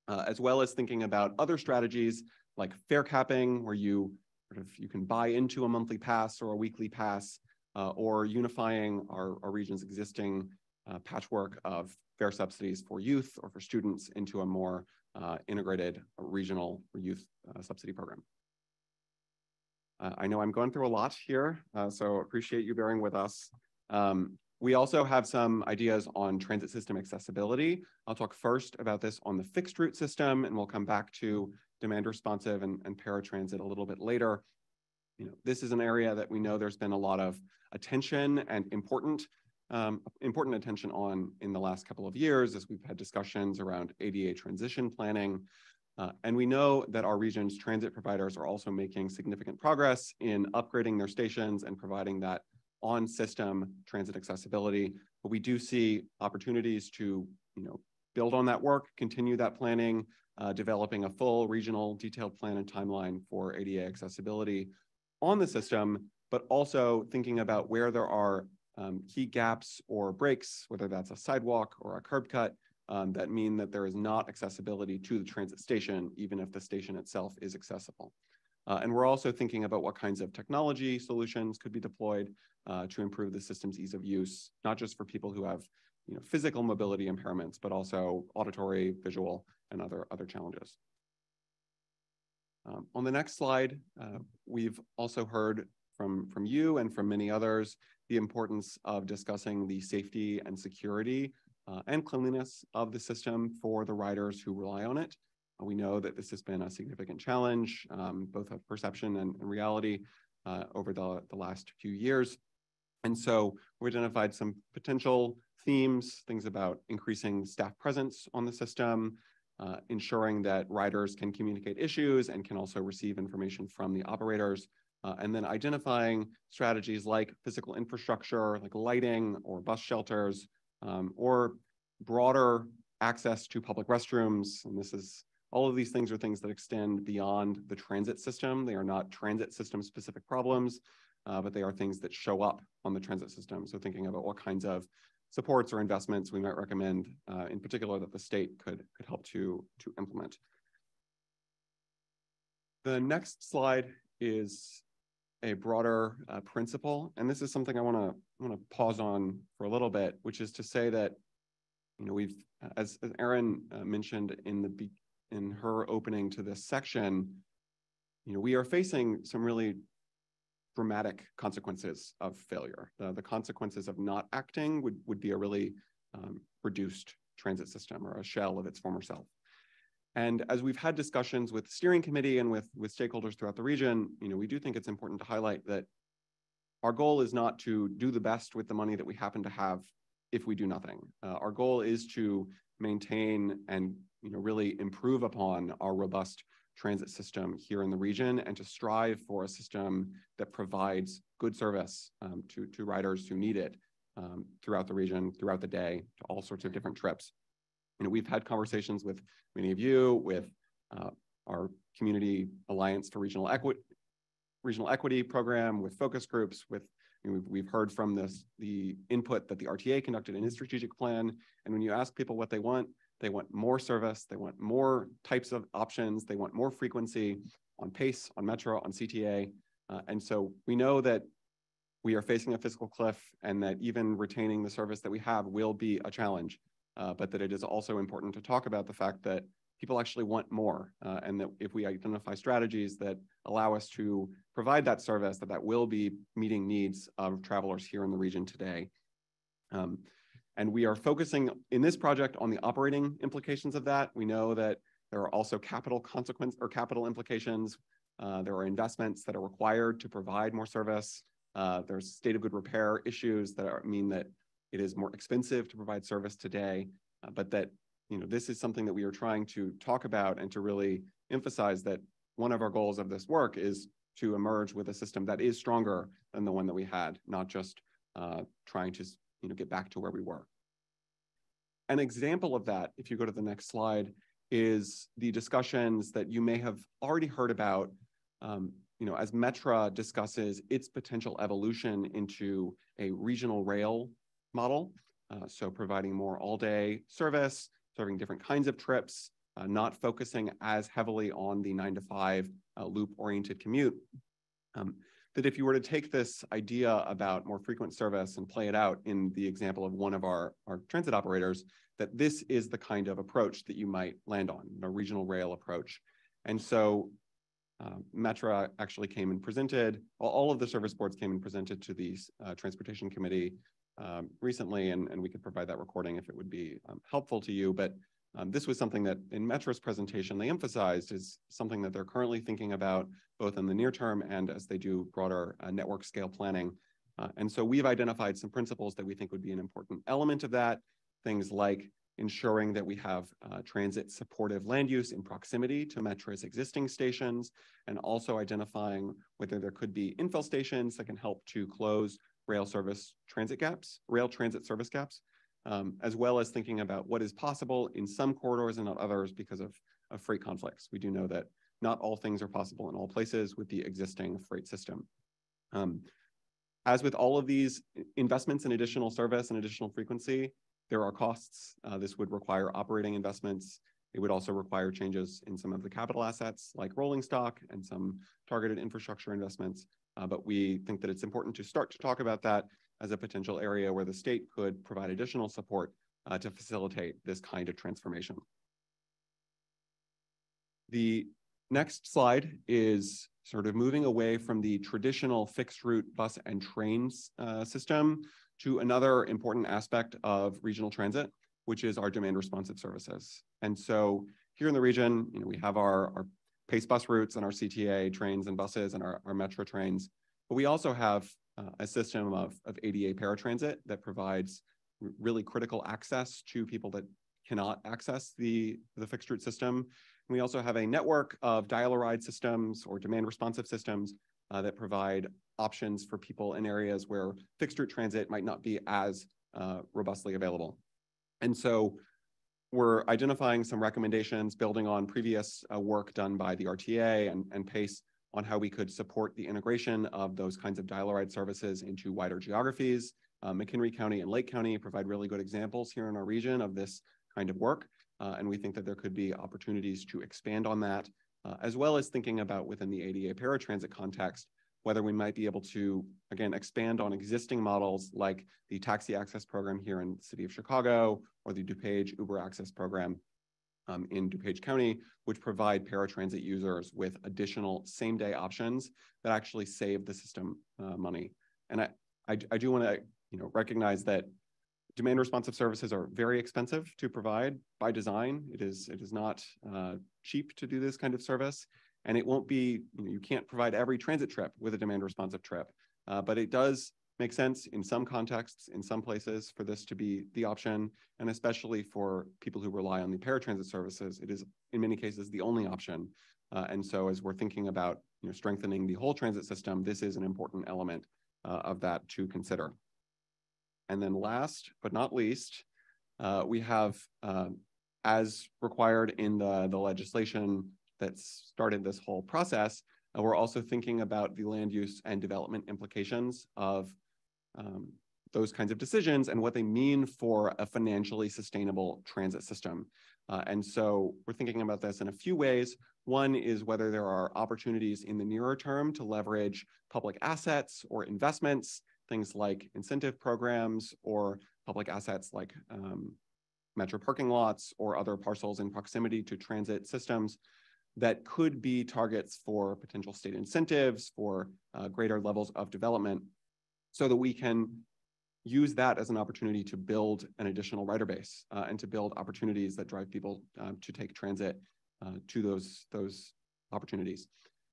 uh, as well as thinking about other strategies like fare capping, where you sort of you can buy into a monthly pass or a weekly pass, uh, or unifying our, our region's existing uh, patchwork of fare subsidies for youth or for students into a more uh, integrated regional youth uh, subsidy program. Uh, I know I'm going through a lot here, uh, so appreciate you bearing with us. Um, we also have some ideas on transit system accessibility. I'll talk first about this on the fixed route system, and we'll come back to demand responsive and, and paratransit a little bit later. you know, this is an area that we know there's been a lot of attention and important um, important attention on in the last couple of years as we've had discussions around ADA transition planning. Uh, and we know that our region's transit providers are also making significant progress in upgrading their stations and providing that on-system transit accessibility. But we do see opportunities to, you know, build on that work, continue that planning, uh, developing a full regional detailed plan and timeline for ADA accessibility on the system, but also thinking about where there are um, key gaps or breaks, whether that's a sidewalk or a curb cut, um, that mean that there is not accessibility to the transit station, even if the station itself is accessible. Uh, and we're also thinking about what kinds of technology solutions could be deployed uh, to improve the system's ease of use, not just for people who have you know, physical mobility impairments, but also auditory, visual, and other, other challenges. Um, on the next slide, uh, we've also heard from, from you and from many others the importance of discussing the safety and security uh, and cleanliness of the system for the riders who rely on it. Uh, we know that this has been a significant challenge, um, both of perception and, and reality uh, over the, the last few years. And so we identified some potential themes, things about increasing staff presence on the system, uh, ensuring that riders can communicate issues and can also receive information from the operators, uh, and then identifying strategies like physical infrastructure, like lighting or bus shelters, um, or broader access to public restrooms. And this is all of these things are things that extend beyond the transit system. They are not transit system specific problems, uh, but they are things that show up on the transit system. So thinking about what kinds of supports or investments we might recommend, uh, in particular that the state could, could help to, to implement. The next slide is a broader uh, principle, and this is something I want to want to pause on for a little bit, which is to say that you know we've, as, as Erin uh, mentioned in the in her opening to this section, you know we are facing some really dramatic consequences of failure. The, the consequences of not acting would, would be a really um, reduced transit system or a shell of its former self. And as we've had discussions with the steering committee and with, with stakeholders throughout the region, you know, we do think it's important to highlight that our goal is not to do the best with the money that we happen to have if we do nothing. Uh, our goal is to maintain and you know, really improve upon our robust transit system here in the region and to strive for a system that provides good service um, to, to riders who need it um, throughout the region, throughout the day, to all sorts of different trips. You know, we've had conversations with many of you, with uh, our Community Alliance for Regional Equity, Regional Equity program, with focus groups, with you know, we've, we've heard from this the input that the RTA conducted in its strategic plan. And when you ask people what they want, they want more service. They want more types of options. They want more frequency on PACE, on Metra, on CTA. Uh, and so we know that we are facing a fiscal cliff and that even retaining the service that we have will be a challenge, uh, but that it is also important to talk about the fact that people actually want more uh, and that if we identify strategies that allow us to provide that service, that that will be meeting needs of travelers here in the region today. Um, and we are focusing in this project on the operating implications of that. We know that there are also capital consequence or capital implications. Uh, there are investments that are required to provide more service. Uh, there's state of good repair issues that are, mean that it is more expensive to provide service today, uh, but that you know this is something that we are trying to talk about and to really emphasize that one of our goals of this work is to emerge with a system that is stronger than the one that we had, not just uh, trying to you know, get back to where we were. An example of that, if you go to the next slide, is the discussions that you may have already heard about, um, you know, as Metra discusses its potential evolution into a regional rail model. Uh, so providing more all-day service, serving different kinds of trips, uh, not focusing as heavily on the nine to five uh, loop-oriented commute. Um, that if you were to take this idea about more frequent service and play it out in the example of one of our, our transit operators, that this is the kind of approach that you might land on, a regional rail approach. And so uh, Metra actually came and presented, all of the service boards came and presented to the uh, Transportation Committee um, recently, and, and we could provide that recording if it would be um, helpful to you. But Um, this was something that in Metra's presentation, they emphasized is something that they're currently thinking about both in the near term and as they do broader uh, network scale planning. Uh, and so we've identified some principles that we think would be an important element of that, things like ensuring that we have uh, transit supportive land use in proximity to Metra's existing stations, and also identifying whether there could be infill stations that can help to close rail service transit gaps, rail transit service gaps, um, as well as thinking about what is possible in some corridors and not others because of, of freight conflicts. We do know that not all things are possible in all places with the existing freight system. Um, as with all of these investments in additional service and additional frequency, there are costs. Uh, this would require operating investments. It would also require changes in some of the capital assets like rolling stock and some targeted infrastructure investments. Uh, but we think that it's important to start to talk about that as a potential area where the state could provide additional support uh, to facilitate this kind of transformation. The next slide is sort of moving away from the traditional fixed route bus and trains uh, system to another important aspect of regional transit, which is our demand responsive services. And so here in the region, you know, we have our, our pace bus routes and our CTA trains and buses and our, our Metra trains, but we also have uh, a system of, of ADA paratransit that provides really critical access to people that cannot access the, the fixed route system. And we also have a network of dial-a-ride systems or demand responsive systems uh, that provide options for people in areas where fixed route transit might not be as uh, robustly available. And so we're identifying some recommendations building on previous uh, work done by the RTA and, and PACE on how we could support the integration of those kinds of dial-a-ride services into wider geographies. Uh, McHenry County and Lake County provide really good examples here in our region of this kind of work. Uh, and we think that there could be opportunities to expand on that, uh, as well as thinking about within the ADA paratransit context, whether we might be able to, again, expand on existing models like the taxi access program here in the city of Chicago or the DuPage Uber access program um, in DuPage County, which provide paratransit users with additional same day options that actually save the system uh, money. And I, I, I do want to you know, recognize that demand responsive services are very expensive to provide by design. It is, it is not uh, cheap to do this kind of service. And it won't be, you, know, you can't provide every transit trip with a demand responsive trip, uh, but it does make sense in some contexts, in some places for this to be the option. And especially for people who rely on the paratransit services, it is in many cases the only option. Uh, and so as we're thinking about you know, strengthening the whole transit system, this is an important element uh, of that to consider. And then last but not least, uh, we have, uh, as required in the, the legislation that started this whole process, uh, we're also thinking about the land use and development implications of um, those kinds of decisions and what they mean for a financially sustainable transit system. Uh, and so we're thinking about this in a few ways. One is whether there are opportunities in the nearer term to leverage public assets or investments, things like incentive programs or public assets like um, Metra parking lots or other parcels in proximity to transit systems that could be targets for potential state incentives for uh, greater levels of development so that we can use that as an opportunity to build an additional rider base uh, and to build opportunities that drive people uh, to take transit uh, to those, those opportunities.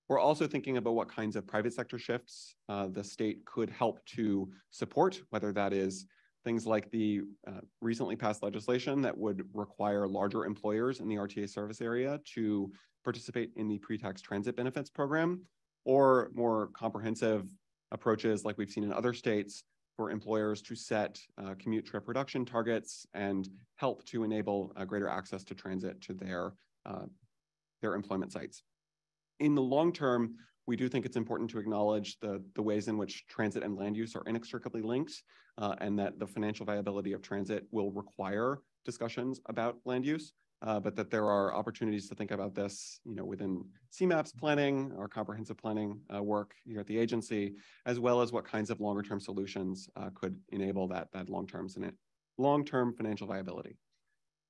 We're also thinking about what kinds of private sector shifts uh, the state could help to support, whether that is things like the uh, recently passed legislation that would require larger employers in the RTA service area to participate in the pre-tax transit benefits program, or more comprehensive approaches like we've seen in other states for employers to set uh, commute trip reduction targets and help to enable uh, greater access to transit to their, uh, their employment sites. In the long term, we do think it's important to acknowledge the, the ways in which transit and land use are inextricably linked uh, and that the financial viability of transit will require discussions about land use uh, but that there are opportunities to think about this, you know, within CMAP's planning, our comprehensive planning uh, work here at the agency, as well as what kinds of longer term solutions uh, could enable that, that long-term long-term financial viability.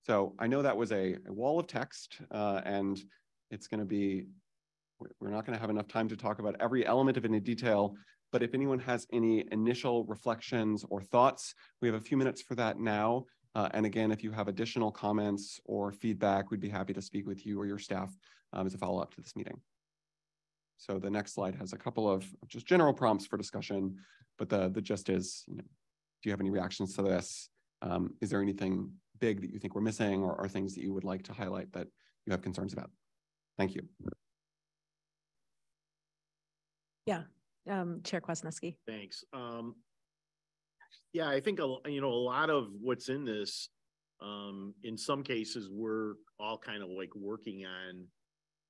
So I know that was a, a wall of text uh, and it's going to be, we're not going to have enough time to talk about every element of it in detail, but if anyone has any initial reflections or thoughts, we have a few minutes for that now. Uh, and again, if you have additional comments or feedback, we'd be happy to speak with you or your staff um, as a follow-up to this meeting. So the next slide has a couple of just general prompts for discussion, but the, the gist is, you know, do you have any reactions to this? Um, is there anything big that you think we're missing or, are things that you would like to highlight that you have concerns about? Thank you. Yeah, um, Chair Kwasneski. Thanks. Um, yeah, I think, a you know, a lot of what's in this, um, in some cases, we're all kind of like working on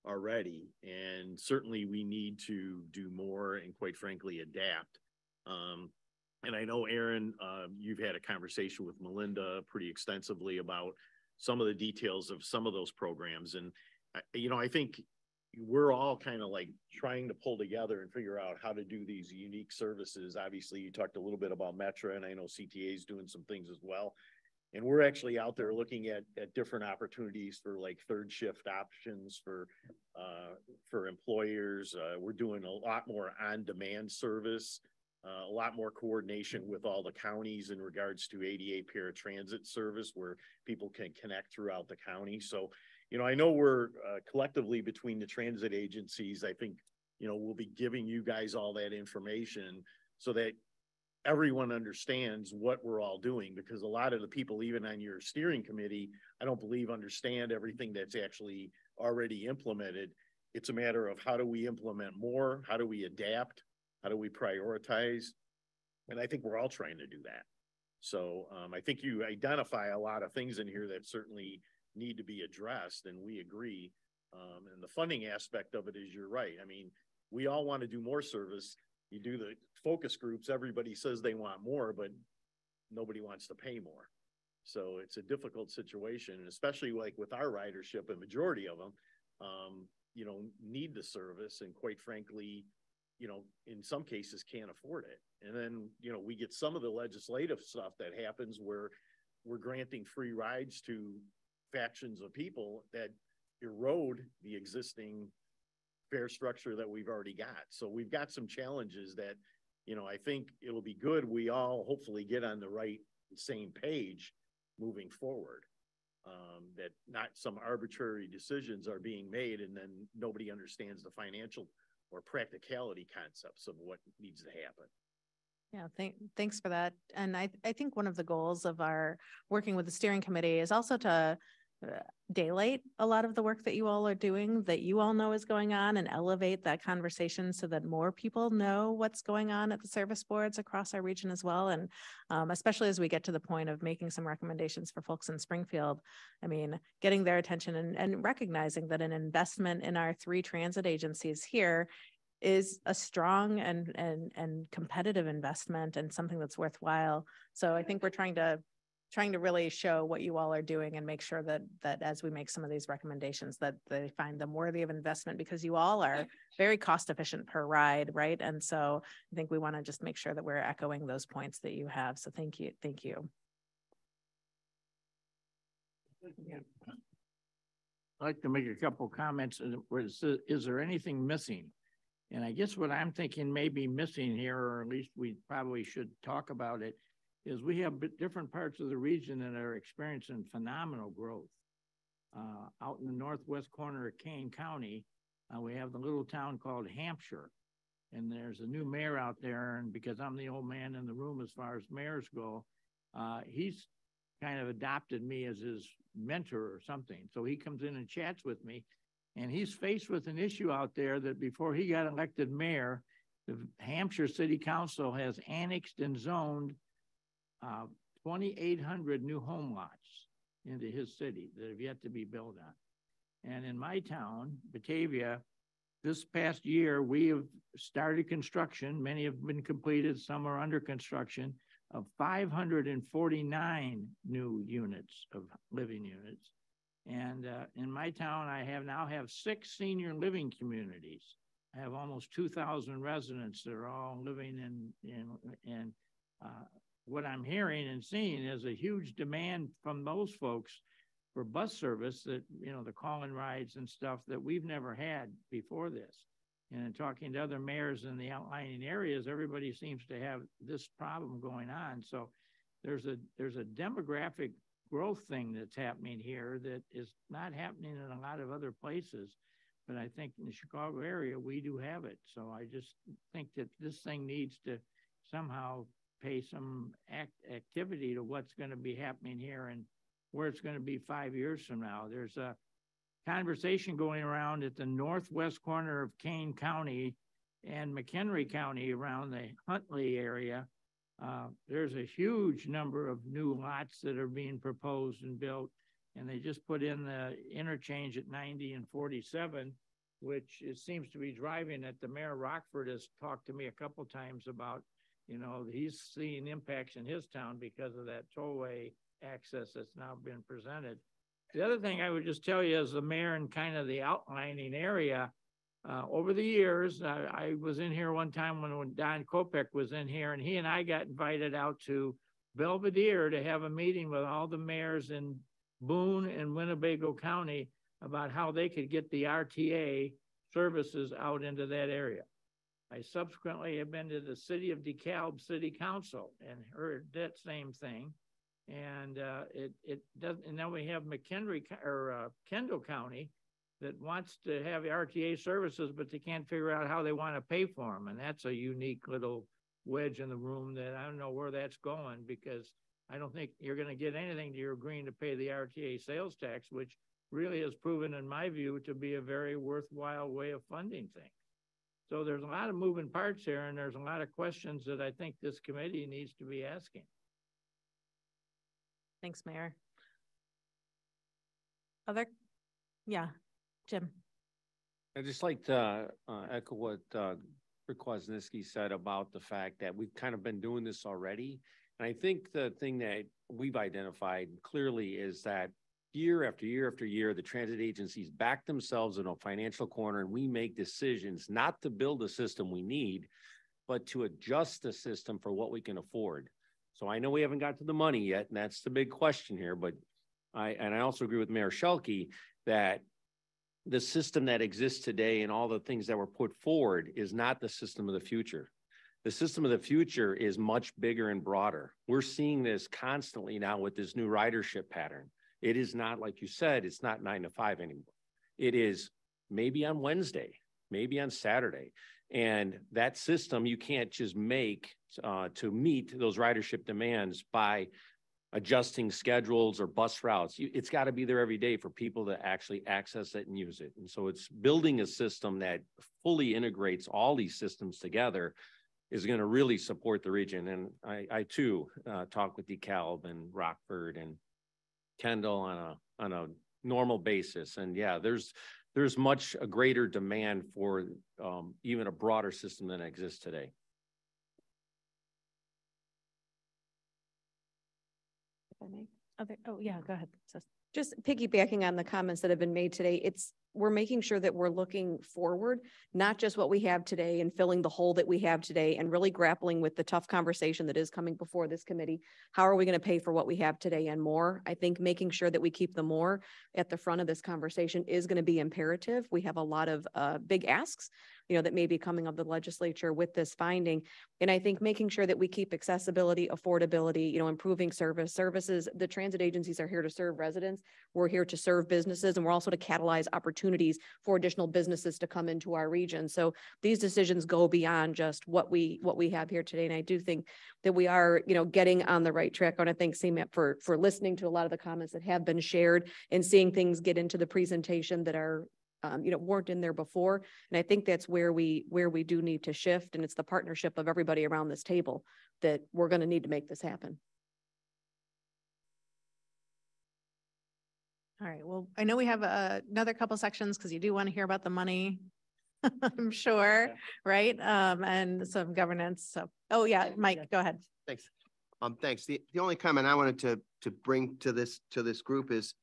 already. And certainly we need to do more and quite frankly, adapt. Um, and I know, Erin, uh, you've had a conversation with Melinda pretty extensively about some of the details of some of those programs. And, you know, I think we're all kind of like trying to pull together and figure out how to do these unique services. Obviously, you talked a little bit about Metra and I know CTA is doing some things as well. And we're actually out there looking at, at different opportunities for like third shift options for, uh, for employers. Uh, we're doing a lot more on-demand service, uh, a lot more coordination with all the counties in regards to ADA paratransit service where people can connect throughout the county. So, you know, I know we're uh, collectively between the transit agencies, I think, you know, we'll be giving you guys all that information so that everyone understands what we're all doing, because a lot of the people, even on your steering committee, I don't believe understand everything that's actually already implemented. It's a matter of how do we implement more? How do we adapt? How do we prioritize? And I think we're all trying to do that. So um, I think you identify a lot of things in here that certainly need to be addressed, and we agree. Um, and the funding aspect of it is you're right. I mean, we all want to do more service. You do the focus groups, everybody says they want more, but nobody wants to pay more. So it's a difficult situation, and especially like with our ridership, a majority of them, um, you know, need the service and quite frankly, you know, in some cases can't afford it. And then, you know, we get some of the legislative stuff that happens where we're granting free rides to factions of people that erode the existing fare structure that we've already got. So we've got some challenges that, you know, I think it'll be good. We all hopefully get on the right, same page moving forward. Um, that not some arbitrary decisions are being made and then nobody understands the financial or practicality concepts of what needs to happen. Yeah, thank, thanks for that. And I, I think one of the goals of our working with the steering committee is also to daylight a lot of the work that you all are doing, that you all know is going on and elevate that conversation so that more people know what's going on at the service boards across our region as well. And um, especially as we get to the point of making some recommendations for folks in Springfield, I mean, getting their attention and, and recognizing that an investment in our three transit agencies here is a strong and and and competitive investment and something that's worthwhile. So I think we're trying to trying to really show what you all are doing and make sure that that as we make some of these recommendations that they find them worthy of investment because you all are very cost efficient per ride, right? And so I think we want to just make sure that we're echoing those points that you have. So thank you, thank you. I'd like to make a couple comments. Was, is there anything missing? And I guess what I'm thinking may be missing here, or at least we probably should talk about it, is we have different parts of the region that are experiencing phenomenal growth. Uh, out in the northwest corner of Kane County, uh, we have the little town called Hampshire. And there's a new mayor out there, and because I'm the old man in the room as far as mayors go, uh, he's kind of adopted me as his mentor or something. So he comes in and chats with me. And he's faced with an issue out there that before he got elected mayor, the Hampshire City Council has annexed and zoned uh, 2,800 new home lots into his city that have yet to be built on. And in my town, Batavia, this past year, we have started construction. Many have been completed, some are under construction of 549 new units of living units. And uh, in my town, I have now have six senior living communities. I have almost 2,000 residents that are all living in, in, in uh, what I'm hearing and seeing is a huge demand from those folks for bus service that, you know, the call-in rides and stuff that we've never had before this. And in talking to other mayors in the outlying areas, everybody seems to have this problem going on. So there's a there's a demographic growth thing that's happening here that is not happening in a lot of other places. But I think in the Chicago area, we do have it. So I just think that this thing needs to somehow pay some act, activity to what's going to be happening here and where it's going to be five years from now. There's a conversation going around at the northwest corner of Kane County and McHenry County around the Huntley area. Uh, there's a huge number of new lots that are being proposed and built. And they just put in the interchange at 90 and 47, which it seems to be driving it. The mayor Rockford has talked to me a couple times about, you know, he's seeing impacts in his town because of that tollway access that's now been presented. The other thing I would just tell you as the mayor in kind of the outlining area, uh, over the years, I, I was in here one time when, when Don Kopek was in here and he and I got invited out to Belvidere to have a meeting with all the mayors in Boone and Winnebago County about how they could get the RTA services out into that area. I subsequently have been to the city of DeKalb City Council and heard that same thing. And uh, it it doesn't. And then we have McHenry or uh, Kendall County that wants to have RTA services, but they can't figure out how they want to pay for them. And that's a unique little wedge in the room that I don't know where that's going because I don't think you're going to get anything to you're agreeing to pay the RTA sales tax, which really has proven, in my view, to be a very worthwhile way of funding things. So there's a lot of moving parts here, and there's a lot of questions that I think this committee needs to be asking. Thanks, Mayor. Other, yeah, Jim. I'd just like to uh, echo what uh, Rick Kwasneski said about the fact that we've kind of been doing this already. And I think the thing that we've identified clearly is that year after year after year, the transit agencies back themselves in a financial corner and we make decisions not to build a system we need, but to adjust the system for what we can afford. So I know we haven't got to the money yet, and that's the big question here, but I, and I also agree with Mayor Schielke that the system that exists today and all the things that were put forward is not the system of the future. The system of the future is much bigger and broader. We're seeing this constantly now with this new ridership pattern. It is not, like you said, it's not nine to five anymore. It is maybe on Wednesday, maybe on Saturday. And that system you can't just make uh, to meet those ridership demands by adjusting schedules or bus routes. It's got to be there every day for people to actually access it and use it. And so it's building a system that fully integrates all these systems together is going to really support the region. And I, I too uh, talk with DeKalb and Rockford and Kendall on a on a normal basis. And yeah, there's there's much a greater demand for um, even a broader system than exists today. Oh yeah, go ahead. Just piggybacking on the comments that have been made today, it's we're making sure that we're looking forward, not just what we have today and filling the hole that we have today and really grappling with the tough conversation that is coming before this committee. How are we going to pay for what we have today and more? I think making sure that we keep the more at the front of this conversation is going to be imperative. We have a lot of uh, big asks you know, that may be coming of the legislature with this finding. And I think making sure that we keep accessibility, affordability, you know, improving service, services, the transit agencies are here to serve residents. We're here to serve businesses and we're also to catalyze opportunities for additional businesses to come into our region. So these decisions go beyond just what we what we have here today. And I do think that we are, you know, getting on the right track. And I thank CMAP for for listening to a lot of the comments that have been shared and seeing things get into the presentation that are um, you know, weren't in there before. And I think that's where we, where we do need to shift. And it's the partnership of everybody around this table that we're going to need to make this happen. All right. Well, I know we have uh, another couple sections because you do want to hear about the money. I'm sure, yeah. right? Um, and some governance. So, oh yeah, Mike, yeah. go ahead. Thanks. Um, thanks. The, the only comment I wanted to to bring to this to this group is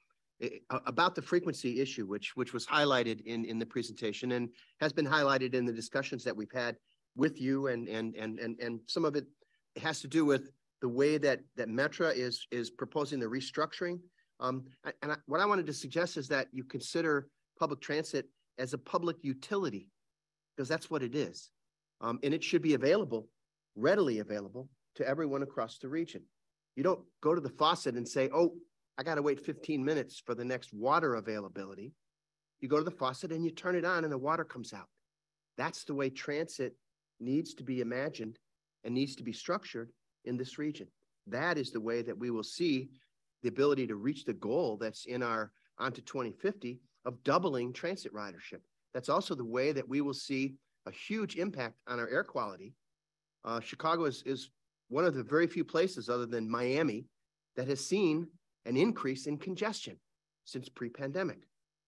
about the frequency issue, which which was highlighted in in the presentation and has been highlighted in the discussions that we've had with you, and and and and and some of it has to do with the way that that Metra is is proposing the restructuring. Um, and I, what I wanted to suggest is that you consider public transit as a public utility, because that's what it is, um, and it should be available, readily available to everyone across the region. You don't go to the faucet and say, "Oh, I gotta wait fifteen minutes for the next water availability. You go to the faucet and you turn it on and the water comes out. That's the way transit needs to be imagined and needs to be structured in this region. That is the way that we will see the ability to reach the goal that's in our onto twenty fifty of doubling transit ridership. That's also the way that we will see a huge impact on our air quality. Uh, Chicago is, is one of the very few places other than Miami that has seen an increase in congestion since pre-pandemic.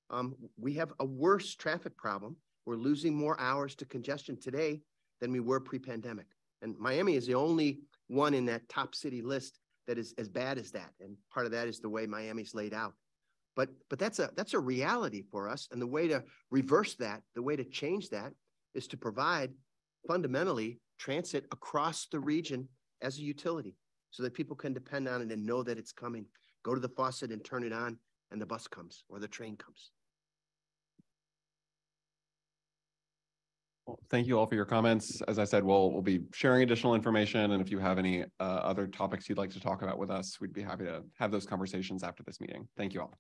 Um, we have a worse traffic problem. We're losing more hours to congestion today than we were pre-pandemic. And Miami is the only one in that top city list that is as bad as that. And part of that is the way Miami's laid out. But but that's a that's a reality for us. And the way to reverse that, the way to change that is to provide fundamentally transit across the region as a utility so that people can depend on it and know that it's coming. Go to the faucet and turn it on and the bus comes or the train comes. Well, Thank you all for your comments. As I said, we'll, we'll be sharing additional information. And if you have any uh, other topics you'd like to talk about with us, we'd be happy to have those conversations after this meeting. Thank you all.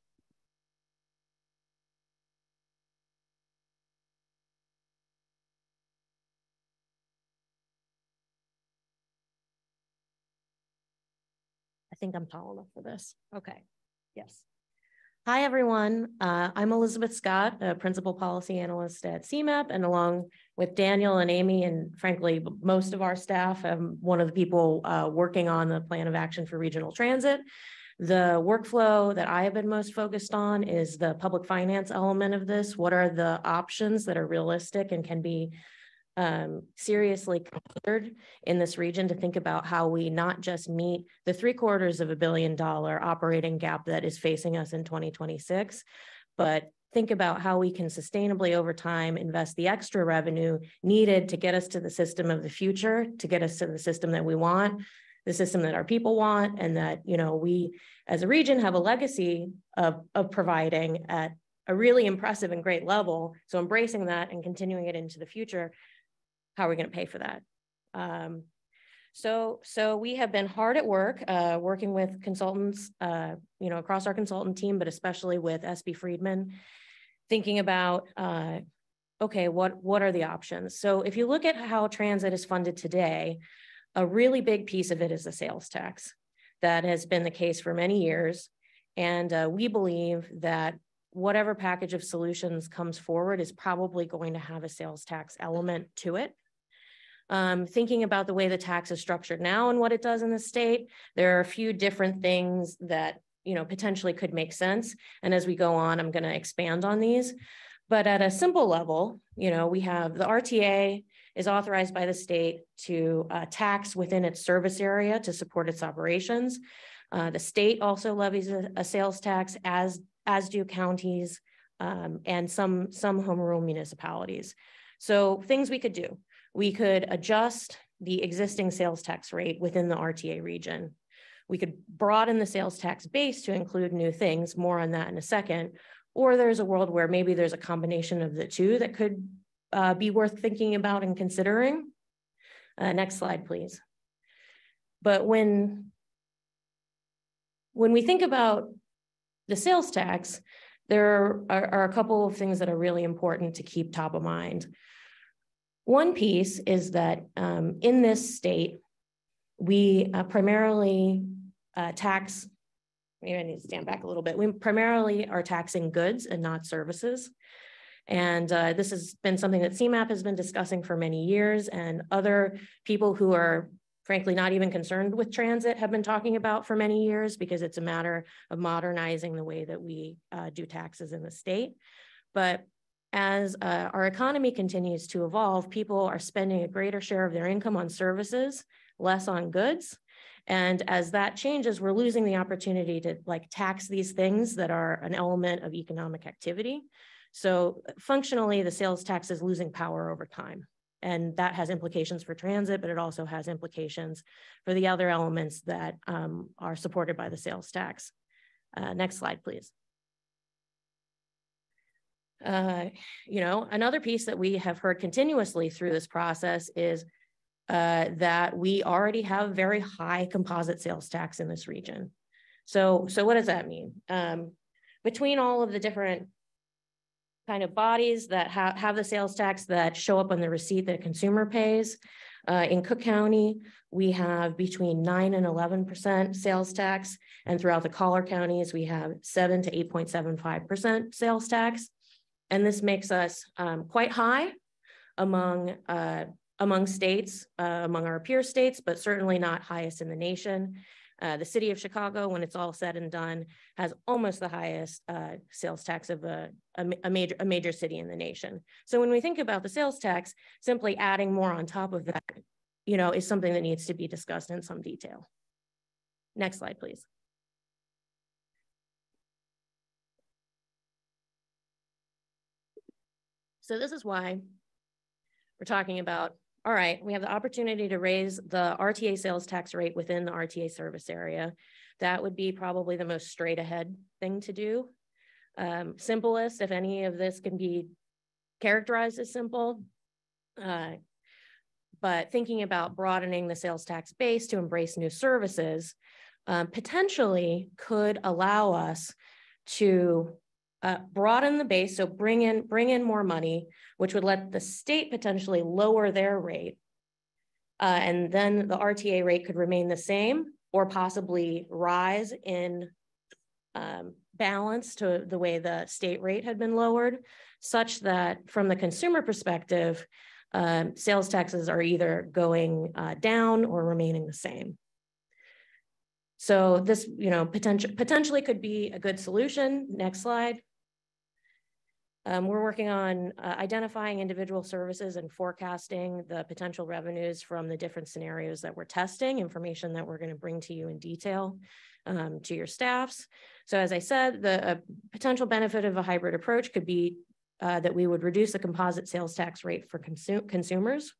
Think I'm tall enough for this. Okay, yes. Hi, everyone. Uh, I'm Elizabeth Scott, a Principal Policy Analyst at CMAP, and along with Daniel and Amy, and frankly, most of our staff, I'm one of the people uh, working on the Plan of Action for Regional Transit. The workflow that I have been most focused on is the public finance element of this. What are the options that are realistic and can be um, seriously considered in this region to think about how we not just meet the three quarters of a billion dollar operating gap that is facing us in 2026, but think about how we can sustainably over time invest the extra revenue needed to get us to the system of the future, to get us to the system that we want, the system that our people want, and that, you know, we as a region have a legacy of, of providing at a really impressive and great level. So embracing that and continuing it into the future how are we going to pay for that? Um, so, so we have been hard at work, uh, working with consultants, uh, you know, across our consultant team, but especially with SB Friedman, thinking about, uh, okay, what, what are the options? So if you look at how transit is funded today, a really big piece of it is the sales tax. That has been the case for many years. And uh, we believe that whatever package of solutions comes forward is probably going to have a sales tax element to it um, thinking about the way the tax is structured now and what it does in the state, there are a few different things that you know potentially could make sense. And as we go on, I'm going to expand on these. But at a simple level, you know, we have the RTA is authorized by the state to uh, tax within its service area to support its operations. Uh, the state also levies a, a, sales tax, as as do counties um, and some some home rule municipalities. So things we could do we could adjust the existing sales tax rate within the RTA region. We could broaden the sales tax base to include new things, more on that in a second. Or there's a world where maybe there's a combination of the two that could uh, be worth thinking about and considering. Uh, next slide, please. But when, when we think about the sales tax, there are, are a couple of things that are really important to keep top of mind. One piece is that um, in this state, we uh, primarily uh, tax, maybe I need to stand back a little bit. We primarily are taxing goods and not services. And uh, this has been something that CMAP has been discussing for many years and other people who are frankly not even concerned with transit have been talking about for many years because it's a matter of modernizing the way that we uh, do taxes in the state. But as uh, our economy continues to evolve, people are spending a greater share of their income on services, less on goods. And as that changes, we're losing the opportunity to like tax these things that are an element of economic activity. So functionally, the sales tax is losing power over time. And that has implications for transit, but it also has implications for the other elements that um, are supported by the sales tax. Uh, next slide, please. Uh, you know, another piece that we have heard continuously through this process is uh, that we already have very high composite sales tax in this region. So, so what does that mean? Um, between all of the different kind of bodies that have, have the sales tax that show up on the receipt that a consumer pays, uh, in Cook County, we have between nine and eleven percent sales tax. And throughout the collar counties, we have seven to eight point seven five percent sales tax. And this makes us um, quite high among uh, among states, uh, among our peer states, but certainly not highest in the nation. Uh, the city of Chicago, when it's all said and done, has almost the highest uh, sales tax of a, a, a, major a major city in the nation. So when we think about the sales tax, simply adding more on top of that, you know, is something that needs to be discussed in some detail. Next slide, please. So this is why we're talking about all right, we have the opportunity to raise the RTA sales tax rate within the RTA service area. That would be probably the most straight ahead thing to do. Um, simplest, if any of this can be characterized as simple. Uh, but thinking about broadening the sales tax base to embrace new services um, potentially could allow us to uh, broaden the base, so bring in bring in more money, which would let the state potentially lower their rate, uh, and then the RTA rate could remain the same or possibly rise in um, balance to the way the state rate had been lowered, such that from the consumer perspective, um, sales taxes are either going uh, down or remaining the same. So this, you know, potential potentially could be a good solution. Next slide. Um, we're working on uh, identifying individual services and forecasting the potential revenues from the different scenarios that we're testing, information that we're going to bring to you in detail um, to your staffs. So as I said, the potential benefit of a hybrid approach could be uh, that we would reduce the composite sales tax rate for consu consumers.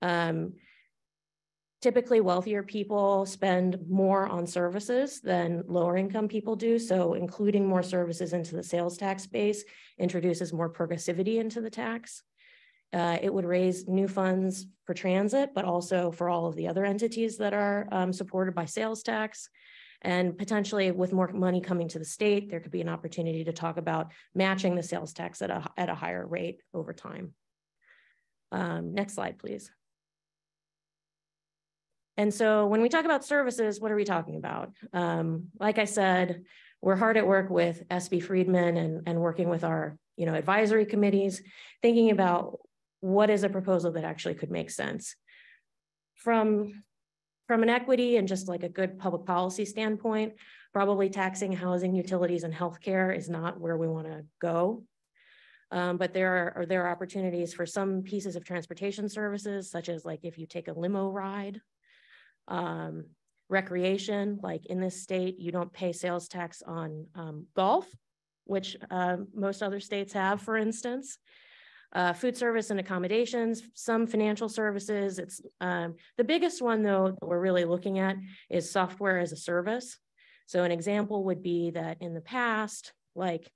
Um, typically wealthier people spend more on services than lower income people do. So including more services into the sales tax base introduces more progressivity into the tax. Uh, it would raise new funds for transit, but also for all of the other entities that are um, supported by sales tax. And potentially with more money coming to the state, there could be an opportunity to talk about matching the sales tax at a, at a higher rate over time. Um, next slide, please. And so when we talk about services, what are we talking about? Um, like I said, we're hard at work with SB Friedman and, and working with our you know, advisory committees, thinking about what is a proposal that actually could make sense. From, from an equity and just like a good public policy standpoint, probably taxing housing, utilities, and healthcare is not where we want to go. Um, but there are, there are opportunities for some pieces of transportation services, such as like if you take a limo ride um, recreation, like in this state, you don't pay sales tax on um, golf, which uh, most other states have, for instance. Uh, food service and accommodations, some financial services. It's um, the biggest one though that we're really looking at is software as a service. So an example would be that in the past, like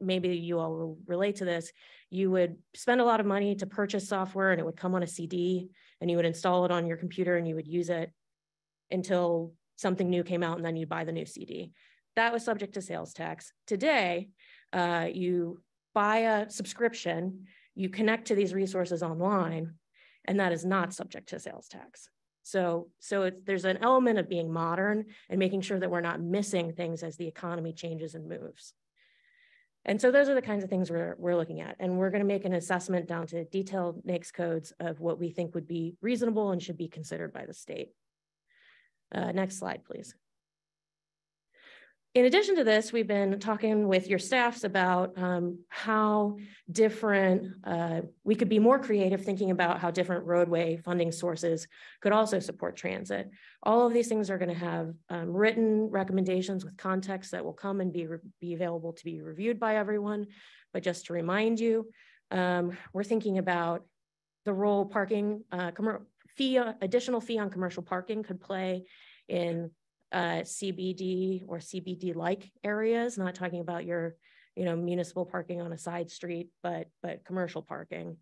maybe you all will relate to this, you would spend a lot of money to purchase software and it would come on a CD and you would install it on your computer and you would use it until something new came out and then you'd buy the new CD. That was subject to sales tax. Today, uh, you buy a subscription, you connect to these resources online, and that is not subject to sales tax. So, so there's an element of being modern and making sure that we're not missing things as the economy changes and moves. And so those are the kinds of things we're, we're looking at. And we're going to make an assessment down to detailed NAICS codes of what we think would be reasonable and should be considered by the state. Uh, next slide, please. In addition to this, we've been talking with your staffs about um, how different, uh, we could be more creative thinking about how different roadway funding sources could also support transit. All of these things are gonna have um, written recommendations with context that will come and be, be available to be reviewed by everyone. But just to remind you, um, we're thinking about the role parking, uh, fee, additional fee on commercial parking could play in uh, CBD or CBD-like areas, not talking about your, you know, municipal parking on a side street, but, but commercial parking.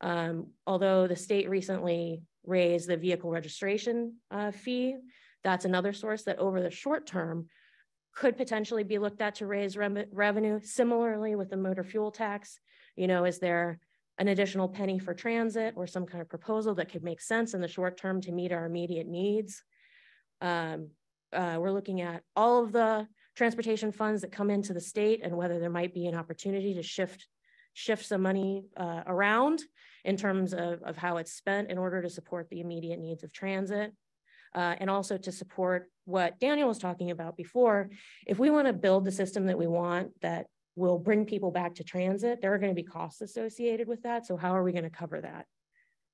Um, although the state recently raised the vehicle registration uh, fee, That's another source that over the short term could potentially be looked at to raise rem- revenue. Similarly with the motor fuel tax, you know, is there an additional penny for transit or some kind of proposal that could make sense in the short term to meet our immediate needs? Um, uh, we're looking at all of the transportation funds that come into the state and whether there might be an opportunity to shift shift some money uh, around in terms of, of how it's spent in order to support the immediate needs of transit. Uh, and also to support what Daniel was talking about before. If we want to build the system that we want that will bring people back to transit, there are going to be costs associated with that. So how are we going to cover that?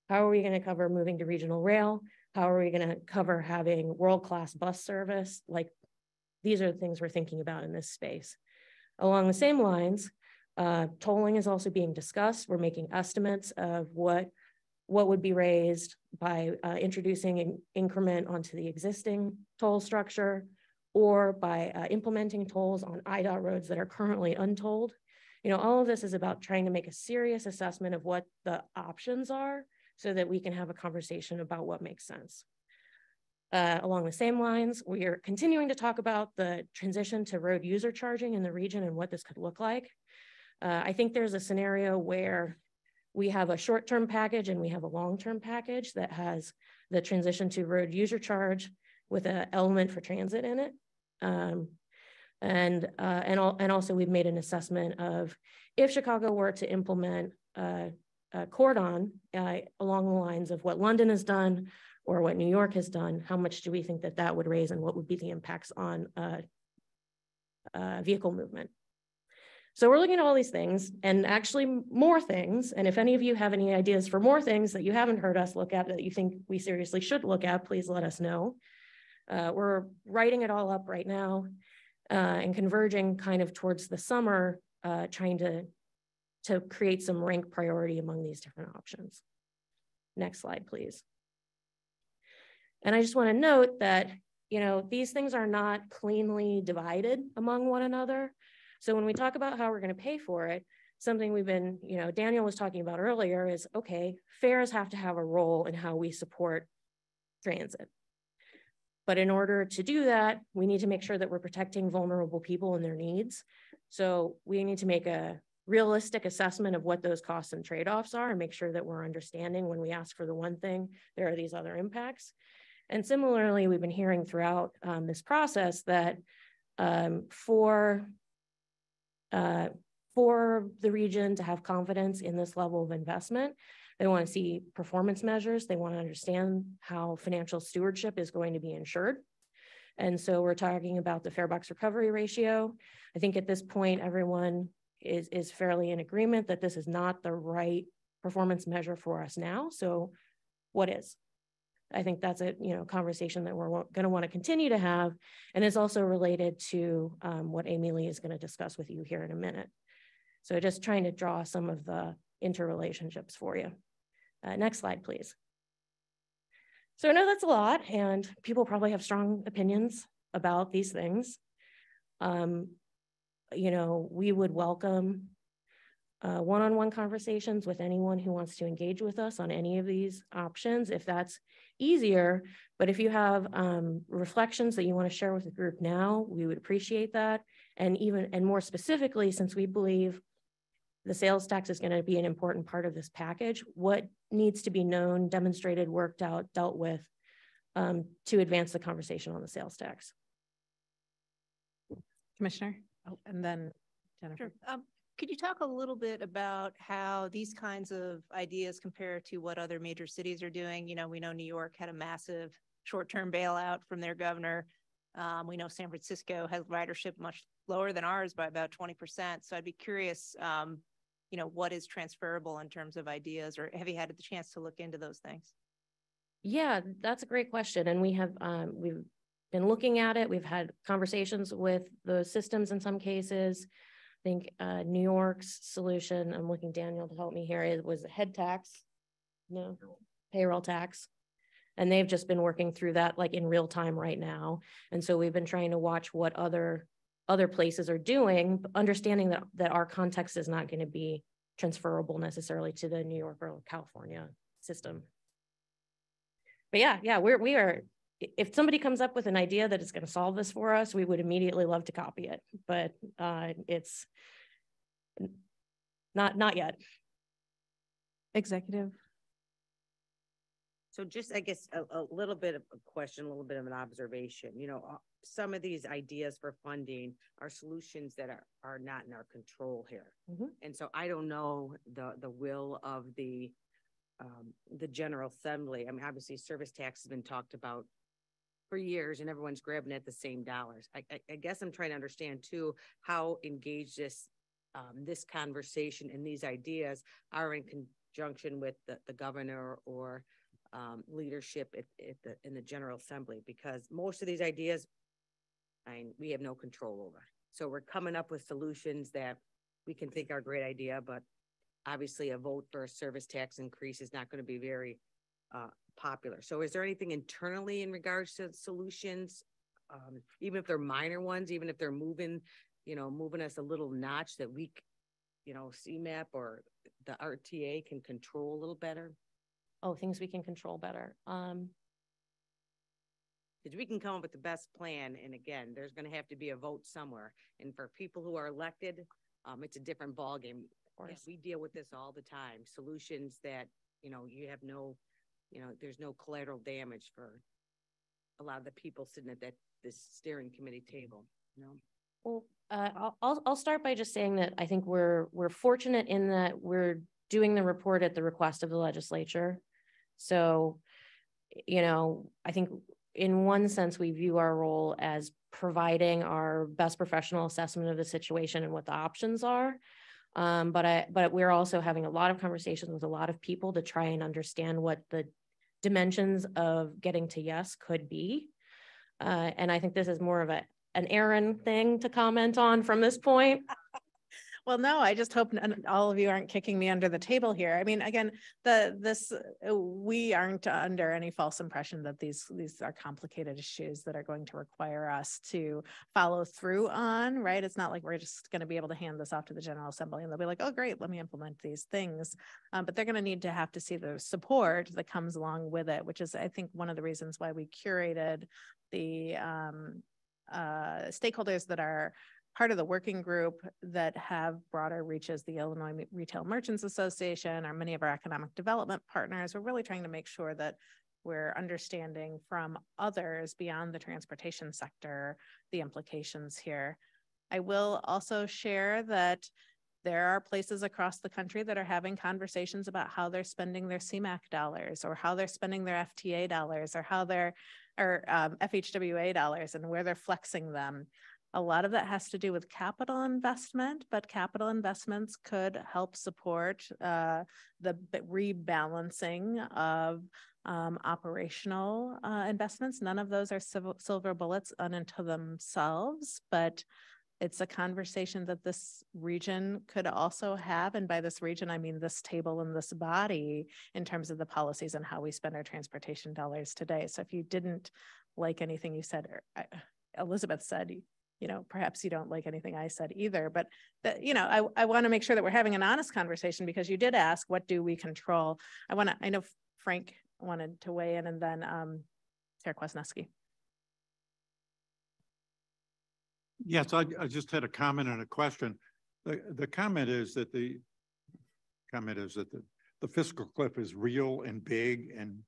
How are we going to cover moving to regional rail? How are we going to cover having world-class bus service? Like these are the things we're thinking about in this space. Along the same lines, uh, tolling is also being discussed. We're making estimates of what, what would be raised by uh, introducing an increment onto the existing toll structure or by uh, implementing tolls on IDOT roads that are currently untolled. You know, all of this is about trying to make a serious assessment of what the options are so that we can have a conversation about what makes sense. Uh, along the same lines, we are continuing to talk about the transition to road user charging in the region and what this could look like. Uh, I think there's a scenario where we have a short-term package and we have a long-term package that has the transition to road user charge with an element for transit in it. Um, and, uh, and, al and also we've made an assessment of if Chicago were to implement uh, a cordon uh, along the lines of what London has done or what New York has done, how much do we think that that would raise and what would be the impacts on uh, uh, vehicle movement? So we're looking at all these things and actually more things. And if any of you have any ideas for more things that you haven't heard us look at that you think we seriously should look at, please let us know. Uh, we're writing it all up right now uh, and converging kind of towards the summer, uh, trying to, to create some rank priority among these different options. Next slide, please. And I just want to note that, you know, these things are not cleanly divided among one another. So when we talk about how we're going to pay for it, something we've been, you know, Daniel was talking about earlier is okay, fares have to have a role in how we support transit. But in order to do that, we need to make sure that we're protecting vulnerable people and their needs. So we need to make a realistic assessment of what those costs and trade-offs are and make sure that we're understanding when we ask for the one thing, there are these other impacts. And similarly, we've been hearing throughout um, this process that um, for uh, for the region to have confidence in this level of investment. They want to see performance measures. They want to understand how financial stewardship is going to be ensured. And so we're talking about the fare box recovery ratio. I think at this point, everyone is, is fairly in agreement that this is not the right performance measure for us now. So what is? I think that's a you know conversation that we're going to want to continue to have, and is also related to um, what Amy Lee is going to discuss with you here in a minute. So just trying to draw some of the interrelationships for you. Uh, next slide, please. So I know that's a lot, and people probably have strong opinions about these things. Um, you know, we would welcome uh, one-on-one conversations with anyone who wants to engage with us on any of these options, if that's easier. But if you have um, reflections that you want to share with the group now, we would appreciate that. And even, and more specifically, since we believe the sales tax is going to be an important part of this package, what needs to be known, demonstrated, worked out, dealt with um, to advance the conversation on the sales tax? Commissioner, oh, and then Jennifer. Sure. Um, could you talk a little bit about how these kinds of ideas compare to what other major cities are doing? You know, we know New York had a massive short-term bailout from their governor. Um, we know San Francisco has ridership much lower than ours by about 20%. So I'd be curious, um, you know, what is transferable in terms of ideas or have you had the chance to look into those things? Yeah, that's a great question. And we have, um, we've been looking at it. We've had conversations with the systems in some cases I think uh, New York's solution, I'm looking Daniel to help me here, it was a head tax, no, payroll tax. And they've just been working through that like in real time right now. And so we've been trying to watch what other other places are doing, understanding that that our context is not going to be transferable necessarily to the New York or California system. But yeah, yeah, we're we are if somebody comes up with an idea that is going to solve this for us, we would immediately love to copy it, but uh, it's not, not yet. Executive. So just, I guess, a, a little bit of a question, a little bit of an observation, you know, uh, some of these ideas for funding are solutions that are, are not in our control here. Mhm. And so I don't know the, the will of the, um, the General Assembly. I mean, obviously, service tax has been talked about for years and everyone's grabbing at the same dollars. I, I, I guess I'm trying to understand too, how engaged this, um, this conversation and these ideas are in conjunction with the, the governor or um, leadership at, at the, in the General Assembly, because most of these ideas, I we have no control over. So we're coming up with solutions that we can think are a great idea, but obviously a vote for a service tax increase is not going to be very uh, popular. So is there anything internally in regards to solutions? Um, even if they're minor ones, even if they're moving, you know, moving us a little notch that we, you know, CMAP or the RTA can control a little better? Oh, things we can control better. Um, Because we can come up with the best plan, and again, there's gonna have to be a vote somewhere. And for people who are elected, um, it's a different ballgame. Yeah, We deal with this all the time, solutions that, you know, you have no, you know, there's no collateral damage for a lot of the people sitting at that, this steering committee table, you know? Well, uh, I'll, I'll, start by just saying that I think we're, we're fortunate in that we're doing the report at the request of the legislature. So, you know, I think in one sense, we view our role as providing our best professional assessment of the situation and what the options are. Um, but I, but we're also having a lot of conversations with a lot of people to try and understand what the dimensions of getting to yes could be. Uh, and I think this is more of a, an Erin thing to comment on from this point. Well, no, I just hope none- all of you aren't kicking me under the table here. I mean, again, the, this, uh, we aren't under any false impression that these, these are complicated issues that are going to require us to follow through on, right? It's not like we're just going to be able to hand this off to the General Assembly and they'll be like, oh, great, let me implement these things. Um, but they're going to need to have to see the support that comes along with it, which is, I think, one of the reasons why we curated the um, uh, stakeholders that are part of the working group that have broader reaches, the Illinois Retail Merchants Association, or many of our economic development partners. We're really trying to make sure that we're understanding from others beyond the transportation sector, the implications here. I will also share that there are places across the country that are having conversations about how they're spending their CMAQ dollars or how they're spending their FTA dollars or how they're or um, FHWA dollars and where they're flexing them. A lot of that has to do with capital investment, but capital investments could help support uh, the rebalancing of um, operational uh, investments. None of those are civil, silver bullets unto themselves, but it's a conversation that this region could also have. And by this region, I mean this table and this body in terms of the policies and how we spend our transportation dollars today. So if you didn't like anything you said, Elizabeth said, you know, perhaps you don't like anything I said either, but that, you know, I, I want to make sure that we're having an honest conversation because you did ask, what do we control? I want to, I know Frank wanted to weigh in and then um, Sarah Kwasneski. Yes, I, I just had a comment and a question. The, the comment is that the comment is that the, the fiscal cliff is real and big and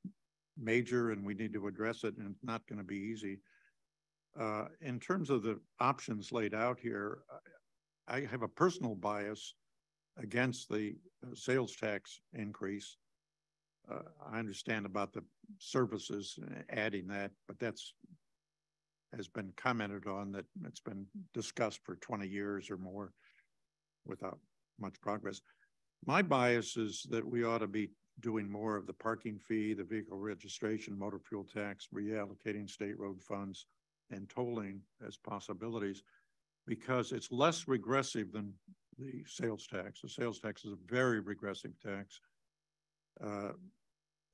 major and we need to address it and it's not going to be easy. Uh, in terms of the options laid out here, I have a personal bias against the uh, sales tax increase. Uh, I understand about the services, adding that, but that's has been commented on that it's been discussed for twenty years or more without much progress. My bias is that we ought to be doing more of the parking fee, the vehicle registration, motor fuel tax, reallocating state road funds and tolling as possibilities because it's less regressive than the sales tax. The sales tax is a very regressive tax. Uh,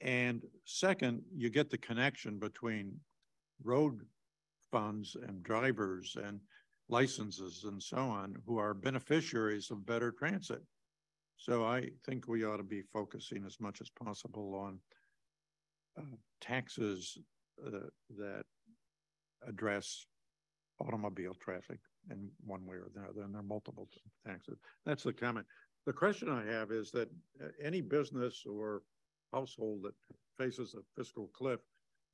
and second, you get the connection between road funds and drivers and licenses and so on who are beneficiaries of better transit. So I think we ought to be focusing as much as possible on uh, taxes uh, that address automobile traffic in one way or the other, and there are multiple taxes. That's the comment. The question I have is that uh, any business or household that faces a fiscal cliff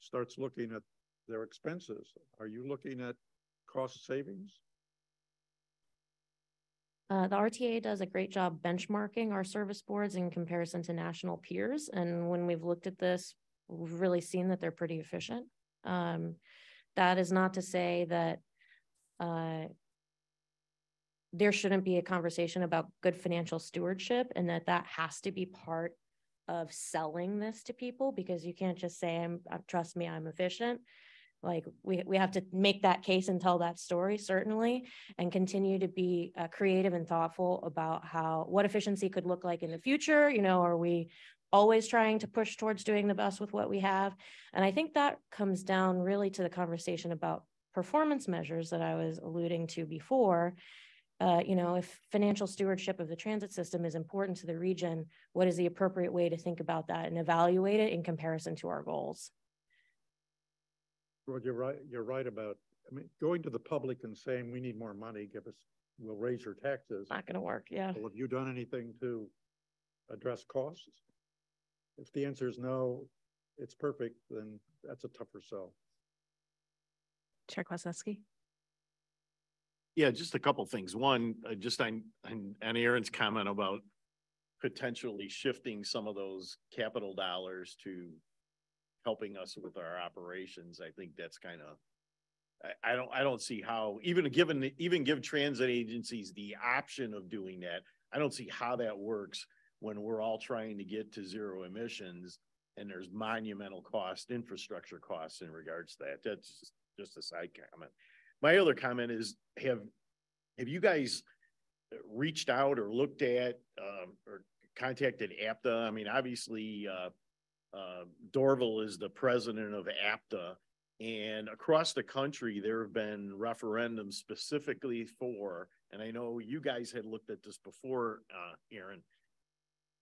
starts looking at their expenses. Are you looking at cost savings? Uh, the RTA does a great job benchmarking our service boards in comparison to national peers. And when we've looked at this, we've really seen that they're pretty efficient. Um, that is not to say that uh, there shouldn't be a conversation about good financial stewardship and that that has to be part of selling this to people because you can't just say, I'm, uh, trust me, I'm efficient. Like we, we have to make that case and tell that story certainly and continue to be uh, creative and thoughtful about how, what efficiency could look like in the future. You know, are we always trying to push towards doing the best with what we have? And I think that comes down really to the conversation about performance measures that I was alluding to before uh, you know, if financial stewardship of the transit system is important to the region, what is the appropriate way to think about that and evaluate it in comparison to our goals? Well, you're right. You're right about, I mean, going to the public and saying, we need more money, give us, we'll raise your taxes. Not gonna work, yeah. Well, have you done anything to address costs? If the answer is no, it's perfect, then that's a tougher sell. Chair Kwasneski. Yeah, just a couple things. One, uh, just on, on, on Erin's comment about potentially shifting some of those capital dollars to helping us with our operations. I think that's kind of, I, I don't, I don't see how, even given, even give transit agencies the option of doing that, I don't see how that works when we're all trying to get to zero emissions and there's monumental cost, infrastructure costs in regards to that. That's just, a side comment. My other comment is, have, have you guys reached out or looked at, um, or contacted APTA? I mean, obviously, uh, uh, Dorval is the president of APTA. And across the country, there have been referendums specifically for, and I know you guys had looked at this before, uh, Erin,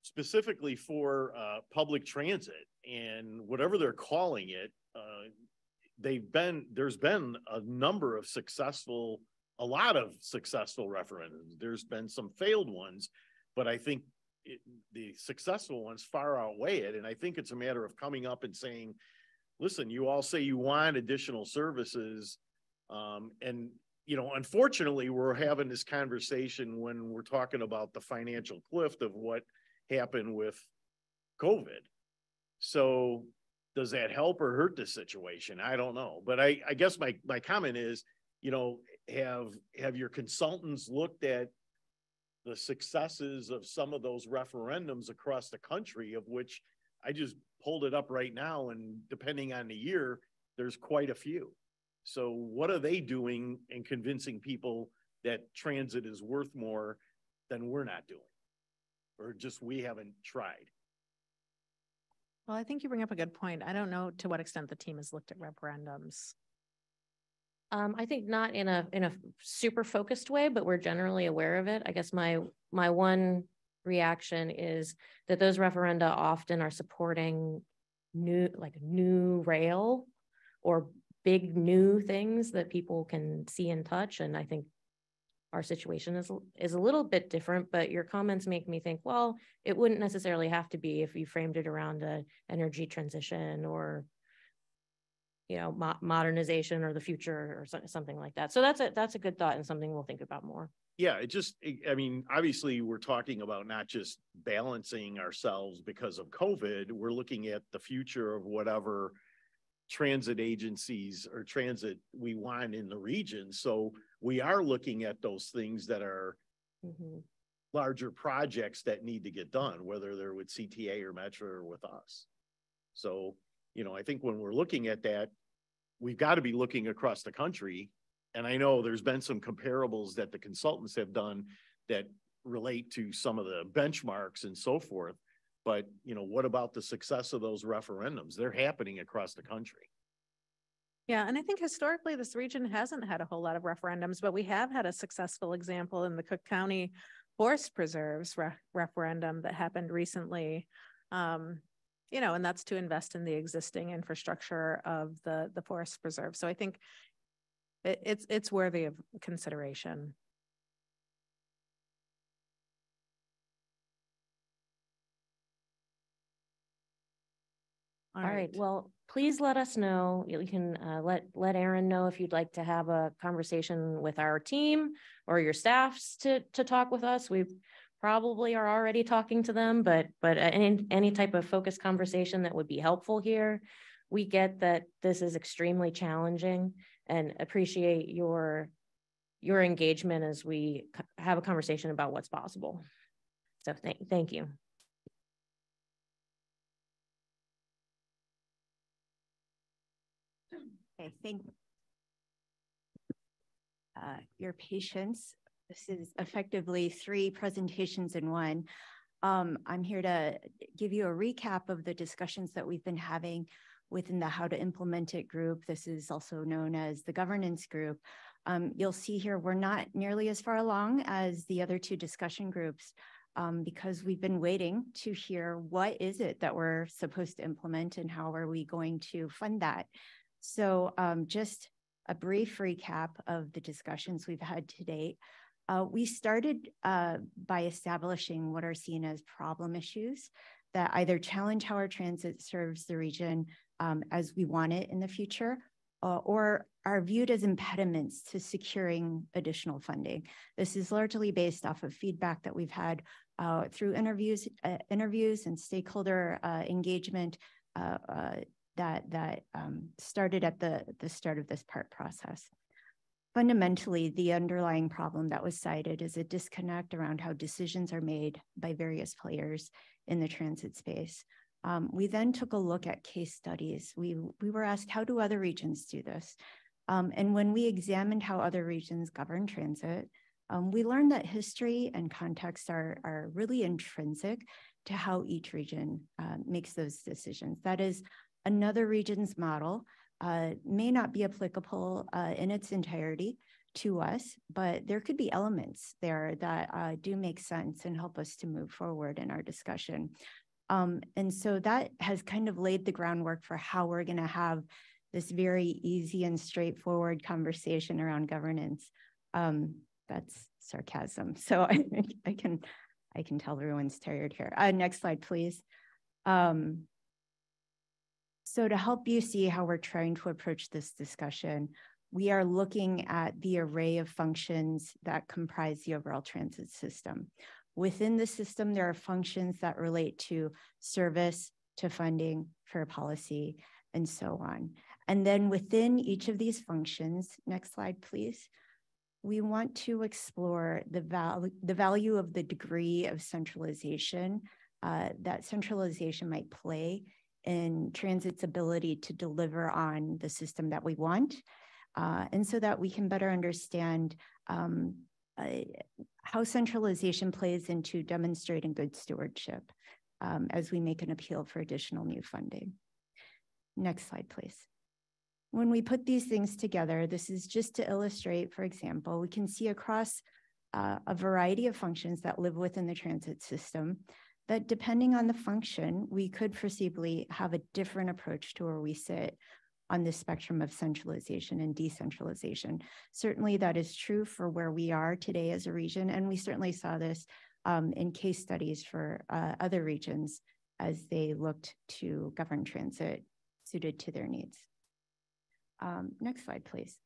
specifically for uh, public transit and whatever they're calling it, uh, they've been, there's been a number of successful, a lot of successful referendums. There's been some failed ones, but I think it, the successful ones far outweigh it. And I think it's a matter of coming up and saying, listen, you all say you want additional services. Um, and, you know, unfortunately, we're having this conversation when we're talking about the financial cliff of what happened with COVID. So does that help or hurt the situation? I don't know. But I, I guess my, my comment is, you know, have, have your consultants looked at the successes of some of those referendums across the country of which I just pulled it up right now and depending on the year, there's quite a few. So what are they doing in convincing people that transit is worth more than we're not doing? Or just we haven't tried? Well, I think you bring up a good point. I don't know to what extent the team has looked at referendums. Um, I think not in a in a super focused way, but we're generally aware of it. I guess my my one reaction is that those referenda often are supporting new like new rail or big new things that people can see and touch. And I think our situation is is a little bit different, but your comments make me think, well, it wouldn't necessarily have to be if you framed it around a energy transition or you know mo modernization or the future or so, something like that. So that's a that's a good thought and something we'll think about more. Yeah, it just, I mean, obviously, we're talking about not just balancing ourselves because of COVID. We're looking at the future of whatever transit agencies or transit we want in the region. So we are looking at those things that are Mhm. larger projects that need to get done, whether they're with CTA or Metra or with us. So, you know, I think when we're looking at that, we've got to be looking across the country. And I know there's been some comparables that the consultants have done that relate to some of the benchmarks and so forth. But, you know, what about the success of those referendums? They're happening across the country. Yeah, and I think historically this region hasn't had a whole lot of referendums, but we have had a successful example in the Cook County Forest Preserves re referendum that happened recently. Um, you know, and that's to invest in the existing infrastructure of the, the forest preserve. So I think it, it's, it's worthy of consideration. All right, well, please let us know. You can uh, let, let Erin know if you'd like to have a conversation with our team or your staffs to, to talk with us. We probably are already talking to them, but, but any, any type of focused conversation that would be helpful here. We get that this is extremely challenging and appreciate your, your engagement as we have a conversation about what's possible. So thank, thank you. Okay, thank uh, your patience. This is effectively three presentations in one. Um, I'm here to give you a recap of the discussions that we've been having within the How to Implement It group. This is also known as the governance group. Um, you'll see here we're not nearly as far along as the other two discussion groups um, because we've been waiting to hear what is it that we're supposed to implement and how are we going to fund that. So um, just a brief recap of the discussions we've had to date. Uh, we started uh, by establishing what are seen as problem issues that either challenge how our transit serves the region um, as we want it in the future, uh, or are viewed as impediments to securing additional funding. This is largely based off of feedback that we've had uh, through interviews, uh, interviews and stakeholder uh, engagement that that um, started at the, the start of this PART process. Fundamentally, the underlying problem that was cited is a disconnect around how decisions are made by various players in the transit space. Um, we then took a look at case studies. We, we were asked, how do other regions do this? Um, and when we examined how other regions govern transit, um, we learned that history and context are, are really intrinsic to how each region uh, makes those decisions. That is, another region's model uh, may not be applicable uh, in its entirety to us, but there could be elements there that uh, do make sense and help us to move forward in our discussion. Um, and so that has kind of laid the groundwork for how we're going to have this very easy and straightforward conversation around governance. Um, that's sarcasm. So I, I can I can tell everyone's tired here. Uh, next slide, please. Um, so to help you see how we're trying to approach this discussion, we are looking at the array of functions that comprise the overall transit system. Within the system, there are functions that relate to service, to funding, fare policy, and so on. And then within each of these functions, next slide, please, we want to explore the, val the value of the degree of centralization uh, that centralization might play in transit's ability to deliver on the system that we want. Uh, and so that we can better understand um, uh, how centralization plays into demonstrating good stewardship um, as we make an appeal for additional new funding. Next slide, please. When we put these things together, this is just to illustrate, for example, we can see across uh, a variety of functions that live within the transit system that depending on the function, we could foreseeably have a different approach to where we sit on the spectrum of centralization and decentralization. Certainly that is true for where we are today as a region, and we certainly saw this um, in case studies for uh, other regions as they looked to govern transit suited to their needs. Um, next slide, please.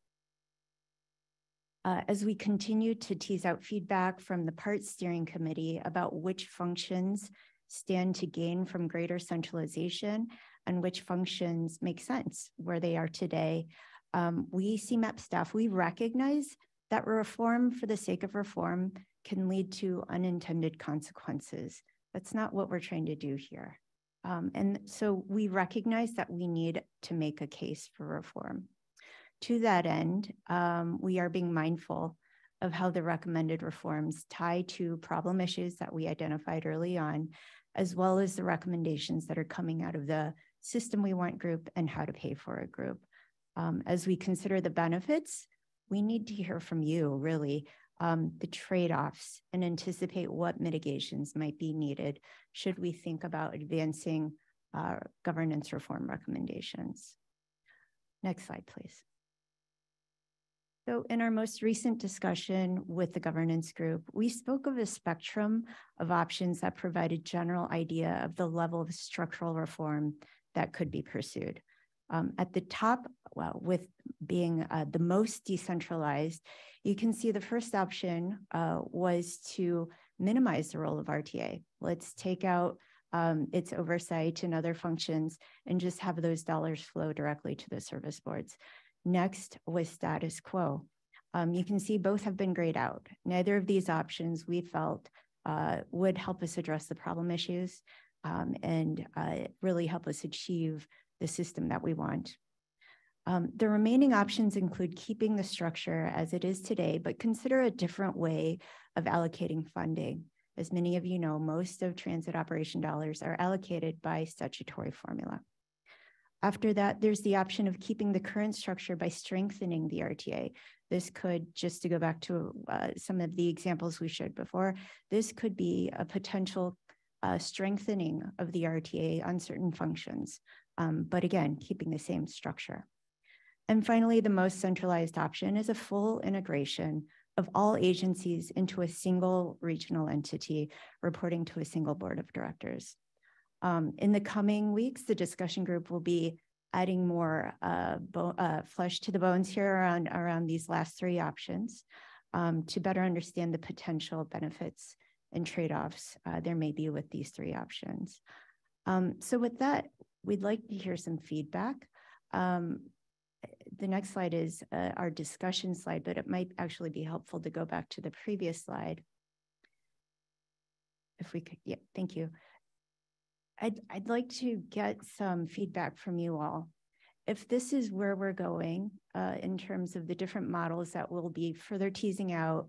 Uh, as we continue to tease out feedback from the PART steering committee about which functions stand to gain from greater centralization and which functions make sense where they are today, um, we CMAP staff, we recognize that reform for the sake of reform can lead to unintended consequences. That's not what we're trying to do here. Um, and so we recognize that we need to make a case for reform. To that end, um, we are being mindful of how the recommended reforms tie to problem issues that we identified early on, as well as the recommendations that are coming out of the system we want group and how to pay for a group. Um, as we consider the benefits, we need to hear from you really um, the trade-offs and anticipate what mitigations might be needed should we think about advancing uh, governance reform recommendations. Next slide, please. So in our most recent discussion with the governance group, we spoke of a spectrum of options that provide a general idea of the level of structural reform that could be pursued. Um, at the top, well, with being uh, the most decentralized, you can see the first option uh, was to minimize the role of RTA. Let's take out um, its oversight and other functions and just have those dollars flow directly to the service boards. Next was status quo. Um, you can see both have been grayed out. Neither of these options we felt uh, would help us address the problem issues um, and uh, really help us achieve the system that we want. Um, the remaining options include keeping the structure as it is today, but consider a different way of allocating funding. As many of you know, most of transit operation dollars are allocated by statutory formula. After that, there's the option of keeping the current structure by strengthening the RTA. This could, just to go back to uh, some of the examples we showed before, this could be a potential uh, strengthening of the RTA on certain functions, um, but again, keeping the same structure. And finally, the most centralized option is a full integration of all agencies into a single regional entity reporting to a single board of directors. Um, in the coming weeks, the discussion group will be adding more uh, uh, flesh to the bones here around, around these last three options um, to better understand the potential benefits and trade-offs uh, there may be with these three options. Um, so with that, we'd like to hear some feedback. Um, the next slide is uh, our discussion slide, but it might actually be helpful to go back to the previous slide. If we could, yeah, thank you. I'd, I'd like to get some feedback from you all. If this is where we're going uh, in terms of the different models that we'll be further teasing out,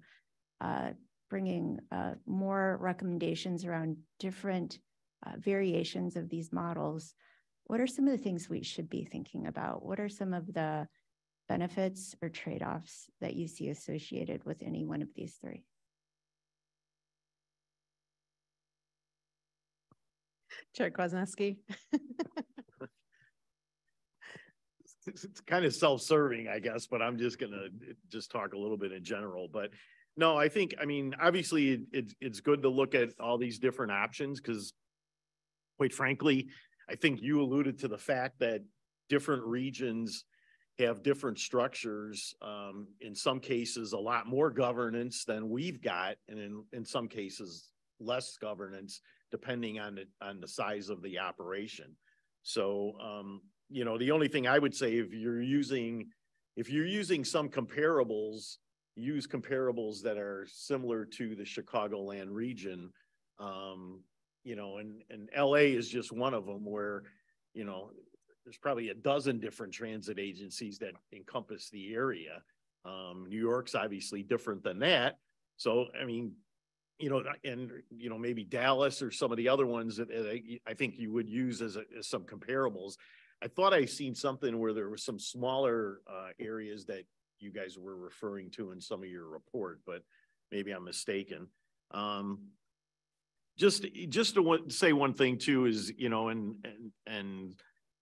uh, bringing uh, more recommendations around different uh, variations of these models, what are some of the things we should be thinking about? What are some of the benefits or trade-offs that you see associated with any one of these three? Chair Kwasneski. it's, it's kind of self-serving, I guess, but I'm just gonna just talk a little bit in general. But no, I think, I mean, obviously it's it's good to look at all these different options because quite frankly, I think you alluded to the fact that different regions have different structures. Um, in some cases, a lot more governance than we've got, and in, in some cases, less governance depending on the, on the size of the operation. So, um, you know, the only thing I would say if you're using, if you're using some comparables, use comparables that are similar to the Chicagoland region. Um, you know, and, and LA is just one of them where, you know, there's probably a dozen different transit agencies that encompass the area. Um, New York's obviously different than that. So, I mean, you know, and, you know, maybe Dallas or some of the other ones that I think you would use as, a, as some comparables. I thought I seen something where there were some smaller uh, areas that you guys were referring to in some of your report, but maybe I'm mistaken. Um, just, just to say one thing too is, you know, and, and, and,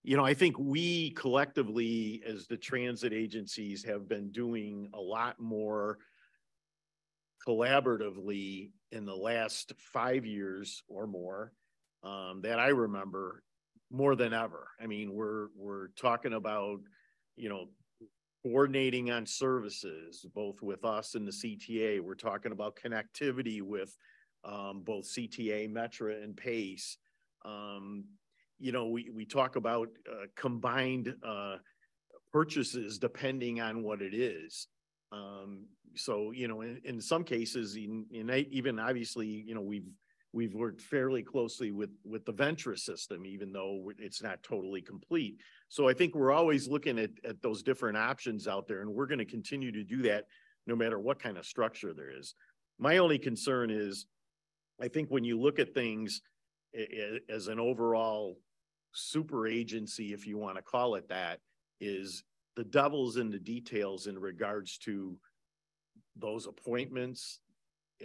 you know, I think we collectively as the transit agencies have been doing a lot more collaboratively in the last five years or more um, that I remember more than ever. I mean, we're we're talking about you know coordinating on services both with us and the CTA. We're talking about connectivity with um, both CTA, Metra, and Pace. Um, you know, we we talk about uh, combined uh, purchases depending on what it is. Um, so, you know, in, in some cases, in, in even obviously, you know, we've we've worked fairly closely with with the Ventra system, even though it's not totally complete. So I think we're always looking at at those different options out there, and we're going to continue to do that no matter what kind of structure there is. My only concern is, I think when you look at things as an overall super agency, if you want to call it that, is the devil's in the details in regards to those appointments.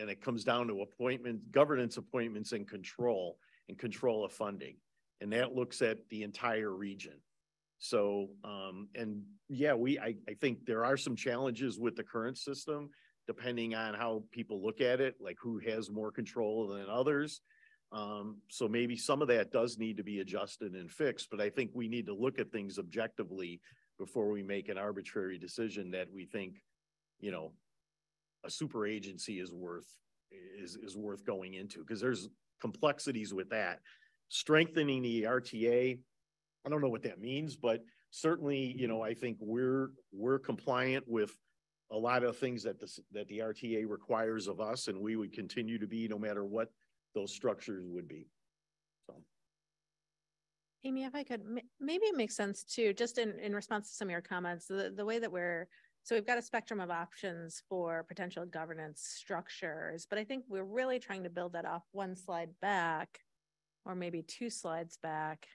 And it comes down to appointment, governance appointments and control and control of funding. And that looks at the entire region. So, um, and yeah, we, I, I think there are some challenges with the current system, depending on how people look at it, like who has more control than others. Um, so maybe some of that does need to be adjusted and fixed, but I think we need to look at things objectively before we make an arbitrary decision that we think, you know, a super agency is worth, is, is worth going into, because there's complexities with that. Strengthening the RTA, I don't know what that means, but certainly, you know, I think we're, we're compliant with a lot of things that the, that the RTA requires of us, and we would continue to be no matter what those structures would be. Amy, if I could, maybe it makes sense too, just in, in response to some of your comments, the, the way that we're, so we've got a spectrum of options for potential governance structures, but I think we're really trying to build that off one slide back, or maybe two slides back.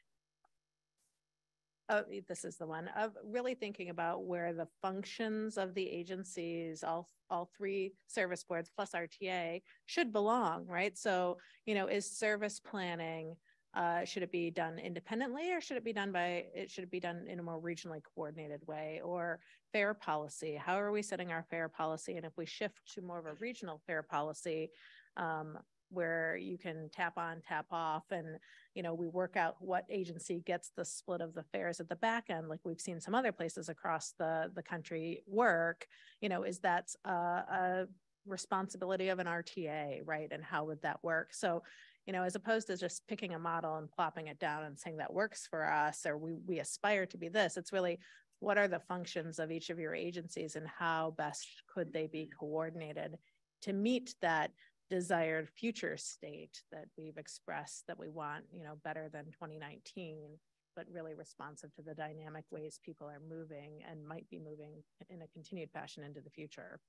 Oh, this is the one of really thinking about where the functions of the agencies, all, all three service boards plus RTA should belong, right? So, you know, is service planning, uh, should it be done independently or should it be done by, it should it be done in a more regionally coordinated way? Or fare policy, how are we setting our fare policy? And if we shift to more of a regional fare policy, um, where you can tap on, tap off, and you know we work out what agency gets the split of the fares at the back end, like we've seen some other places across the the country work. You know, is that a, a responsibility of an RTA, right? And how would that work? So, you know, as opposed to just picking a model and plopping it down and saying that works for us, or we we aspire to be this. It's really what are the functions of each of your agencies and how best could they be coordinated to meet that desired future state that we've expressed that we want, you know, better than 2019, but really responsive to the dynamic ways people are moving and might be moving in a continued fashion into the future.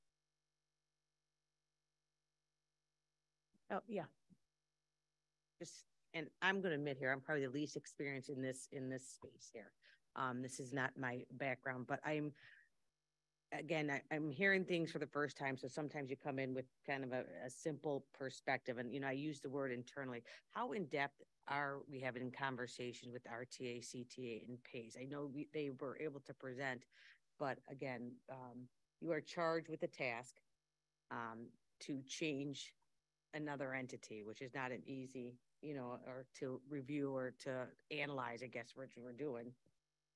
Oh, yeah. Just, and I'm gonna admit here, I'm probably the least experienced in this, in this space here. Um, this is not my background, but I'm, again, I, I'm hearing things for the first time, so sometimes you come in with kind of a, a simple perspective, and, you know, I use the word internally. How in-depth are we having conversations with RTA, CTA, and PACE? I know we, they were able to present, but again, um, you are charged with a task um, to change another entity, which is not an easy, you know, or to review or to analyze, I guess, what we're doing.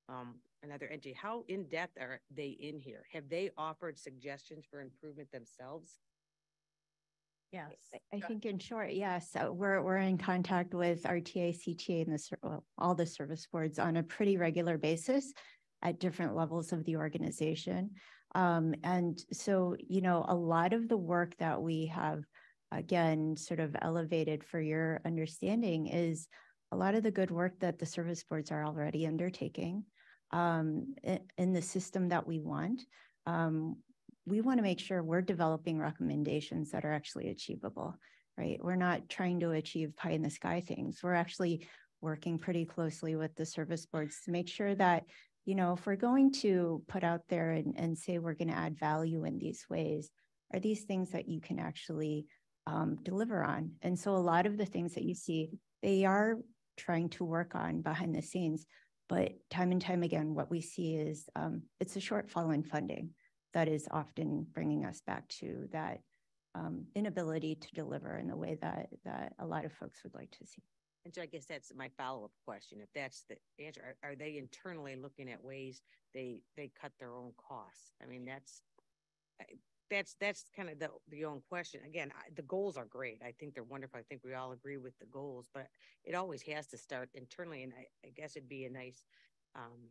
Um, another entity, how in-depth are they in here? Have they offered suggestions for improvement themselves? Yes. I think in short, yes, we're, we're in contact with RTA, CTA, and the, well, all the service boards on a pretty regular basis at different levels of the organization. Um, and so, you know, a lot of the work that we have, again, sort of elevated for your understanding is a lot of the good work that the service boards are already undertaking um, in, the system that we want. Um, we want to make sure we're developing recommendations that are actually achievable, right? We're not trying to achieve pie in the sky things. We're actually working pretty closely with the service boards to make sure that, you know, if we're going to put out there and, and say we're going to add value in these ways, are these things that you can actually um, deliver on? And so a lot of the things that you see, they are trying to work on behind the scenes. But time and time again, what we see is um, it's a shortfall in funding that is often bringing us back to that um, inability to deliver in the way that that a lot of folks would like to see. And so I guess that's my follow-up question. If that's the answer, are, are they internally looking at ways they they cut their own costs? I mean, that's that's that's kind of the the own question. Again, I, the goals are great. I think they're wonderful. I think we all agree with the goals, but it always has to start internally. And I, I guess it'd be a nice um,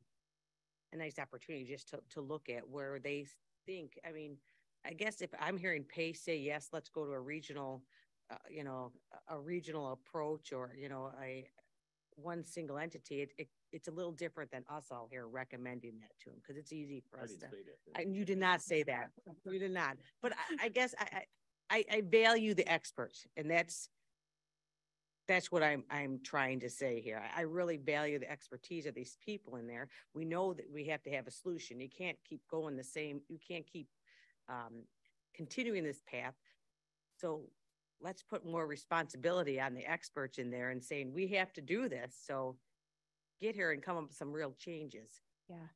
a nice opportunity just to to look at where they think. I mean, I guess if I'm hearing Pace say yes, let's go to a regional, uh, you know, a regional approach, or you know, a one single entity, it, it it's a little different than us all here recommending that to them because it's easy for I us to. And you did not say that. You did not. But I, I guess I, I, I, I value the experts and that's, that's what I'm, I'm trying to say here. I, I really value the expertise of these people in there. We know that we have to have a solution. You can't keep going the same, you can't keep, um, continuing this path. So let's put more responsibility on the experts in there and saying, we have to do this, so get here and come up with some real changes. Yeah,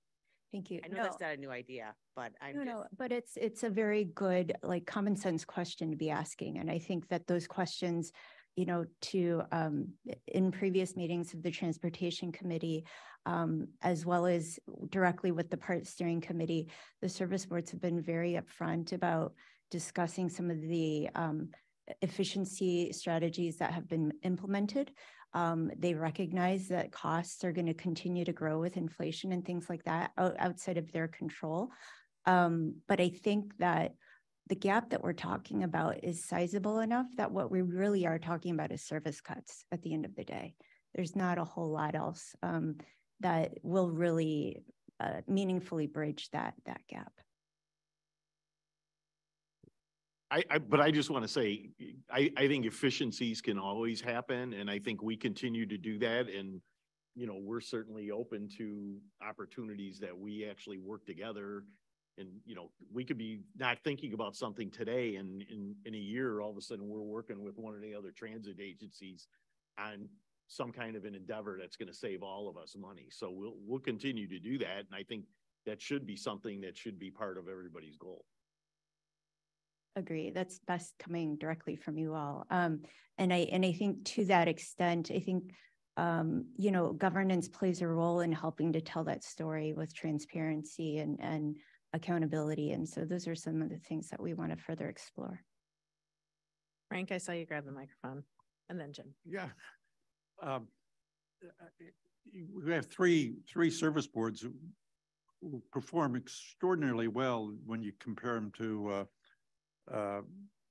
thank you. I know No. that's not a new idea, but I'm No, just. no, but it's, it's a very good, like, common sense question to be asking. And I think that those questions, you know, to, um, in previous meetings of the Transportation Committee, um, as well as directly with the PART Steering Committee, the service boards have been very upfront about discussing some of the, um, efficiency strategies that have been implemented. Um, they recognize that costs are going to continue to grow with inflation and things like that out- outside of their control. Um, but I think that the gap that we're talking about is sizable enough that what we really are talking about is service cuts at the end of the day. There's not a whole lot else um, that will really uh, meaningfully bridge that that gap. I, I, but I just want to say, I, I think efficiencies can always happen, and I think we continue to do that, and, you know, we're certainly open to opportunities that we actually work together. And, you know, we could be not thinking about something today, and in, in a year, all of a sudden, we're working with one of the other transit agencies on some kind of an endeavor that's gonna save all of us money. So we'll, we'll continue to do that, and I think that should be something that should be part of everybody's goal. Agree. That's best coming directly from you all. Um, and I, and I think to that extent, I think, um, you know, governance plays a role in helping to tell that story with transparency and, and accountability. And so those are some of the things that we want to further explore. Frank, I saw you grab the microphone and then Jim. Yeah. Um, uh, We have three, three service boards who- who perform extraordinarily well when you compare them to uh, uh,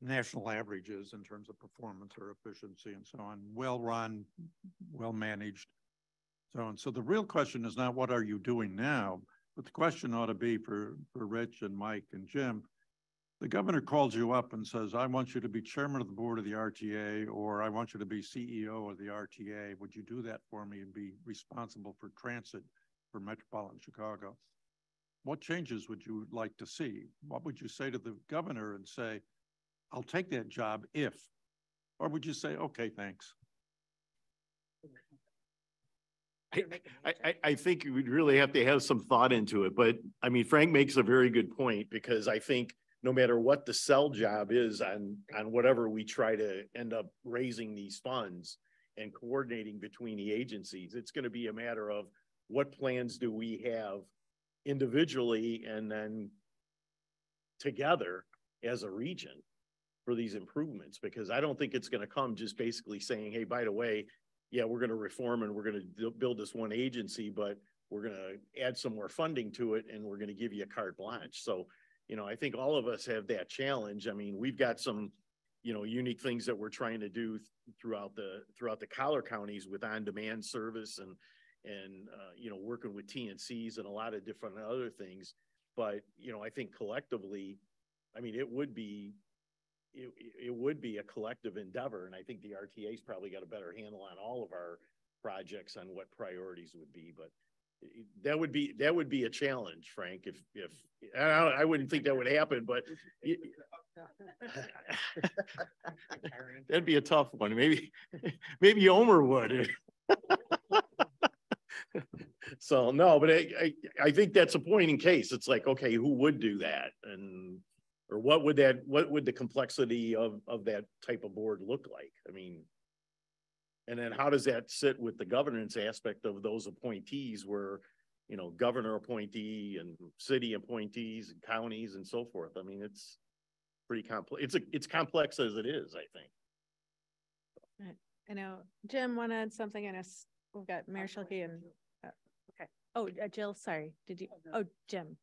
national averages in terms of performance or efficiency and so on, well-run, well-managed. So, and so the real question is not what are you doing now, but the question ought to be for, for Rich and Mike and Jim, the governor calls you up and says, I want you to be chairman of the board of the RTA, or I want you to be CEO of the RTA. Would you do that for me and be responsible for transit for metropolitan Chicago? What changes would you like to see? What would you say to the governor and say, I'll take that job if? Or would you say, okay, thanks? I, I, I think we'd really have to have some thought into it, but I mean, Frank makes a very good point because I think no matter what the sell job is on, on whatever we try to end up raising these funds and coordinating between the agencies, it's gonna be a matter of what plans do we have individually and then together as a region for these improvements, because I don't think it's gonna come just basically saying, hey, by the way, yeah, we're gonna reform and we're gonna build this one agency, but we're gonna add some more funding to it and we're gonna give you a carte blanche. So, you know, I think all of us have that challenge. I mean, we've got some, you know, unique things that we're trying to do th- throughout the, throughout the collar counties with on-demand service and, and, uh, you know, working with TNCs and a lot of different other things. But, you know, I think collectively, I mean, it would be, it, it would be a collective endeavor, and I think the RTA's probably got a better handle on all of our projects on what priorities would be, but that would be, that would be a challenge, Frank, if, if, I, I wouldn't think that would happen, but that'd be a tough one. Maybe, maybe Omer would. So, no, but I, I, I think that's a point in case. It's like, okay, who would do that? And, or what would that, what would the complexity of, of that type of board look like? I mean, and then how does that sit with the governance aspect of those appointees where, you know, governor appointee and city appointees and counties and so forth? I mean, it's pretty complex. It's a, it's complex as it is, I think. I know, Jim, want to add something? And us, we've got Mayor Schielke and, okay. Oh, uh, Jill, sorry. Did you, oh, Jim.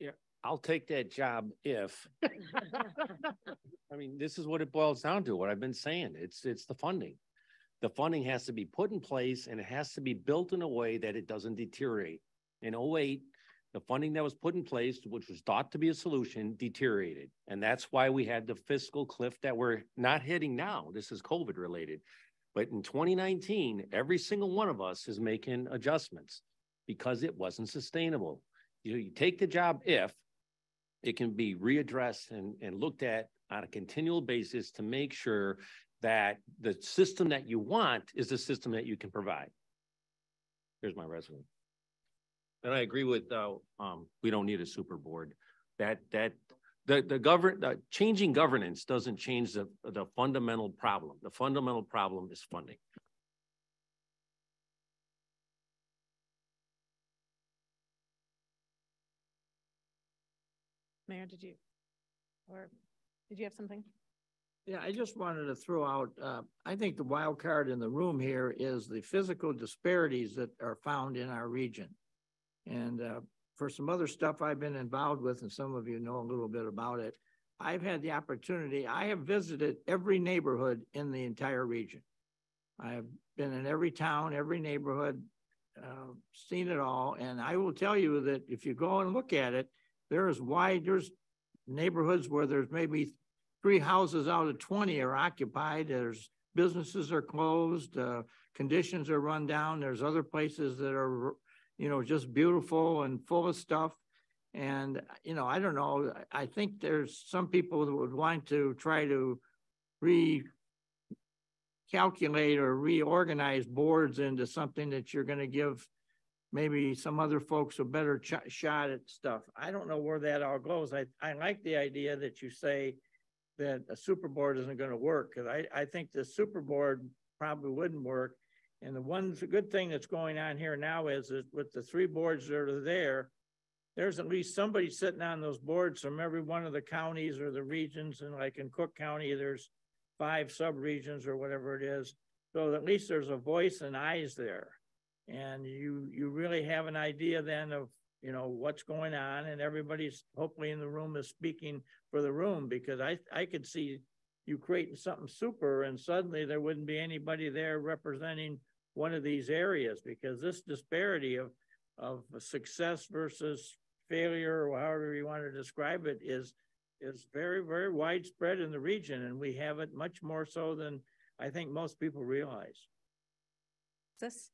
Yeah, I'll take that job if. I mean, this is what it boils down to, what I've been saying. It's, it's the funding. The funding has to be put in place and it has to be built in a way that it doesn't deteriorate. In 08, the funding that was put in place, which was thought to be a solution, deteriorated. And that's why we had the fiscal cliff that we're not hitting now. This is COVID related. But in twenty nineteen, every single one of us is making adjustments because it wasn't sustainable. You, you take the job if it can be readdressed and, and looked at on a continual basis to make sure that the system that you want is the system that you can provide. Here's my resume. And I agree with, uh, um, we don't need a super board. That, that, the, the govern, the changing governance doesn't change the, the fundamental problem. The fundamental problem is funding. Mayor, did you, or did you have something? Yeah, I just wanted to throw out, uh, I think the wild card in the room here is the physical disparities that are found in our region. And, uh, for some other stuff I've been involved with, and some of you know a little bit about it, I've had the opportunity, I have visited every neighborhood in the entire region. I have been in every town, every neighborhood, uh, seen it all, and I will tell you that if you go and look at it, there's wide, there's neighborhoods where there's maybe three houses out of twenty are occupied, there's businesses are closed, uh, conditions are run down, there's other places that are, you know, just beautiful and full of stuff. And, you know, I don't know, I think there's some people that would want to try to re calculate or reorganize boards into something that you're gonna give maybe some other folks a better shot at stuff. I don't know where that all goes. I, I like the idea that you say that a super board isn't gonna work, cause I, I think the super board probably wouldn't work. And the one good thing that's going on here now is that with the three boards that are there, there's at least somebody sitting on those boards from every one of the counties or the regions, and like in Cook County, there's five sub-regions or whatever it is. So at least there's a voice and eyes there. And you, you really have an idea then of, you know, what's going on and everybody's hopefully in the room is speaking for the room because I, I could see you creating something super and suddenly there wouldn't be anybody there representing one of these areas because this disparity of, of success versus failure or however you want to describe it is, is very, very widespread in the region and we have it much more so than I think most people realize. This?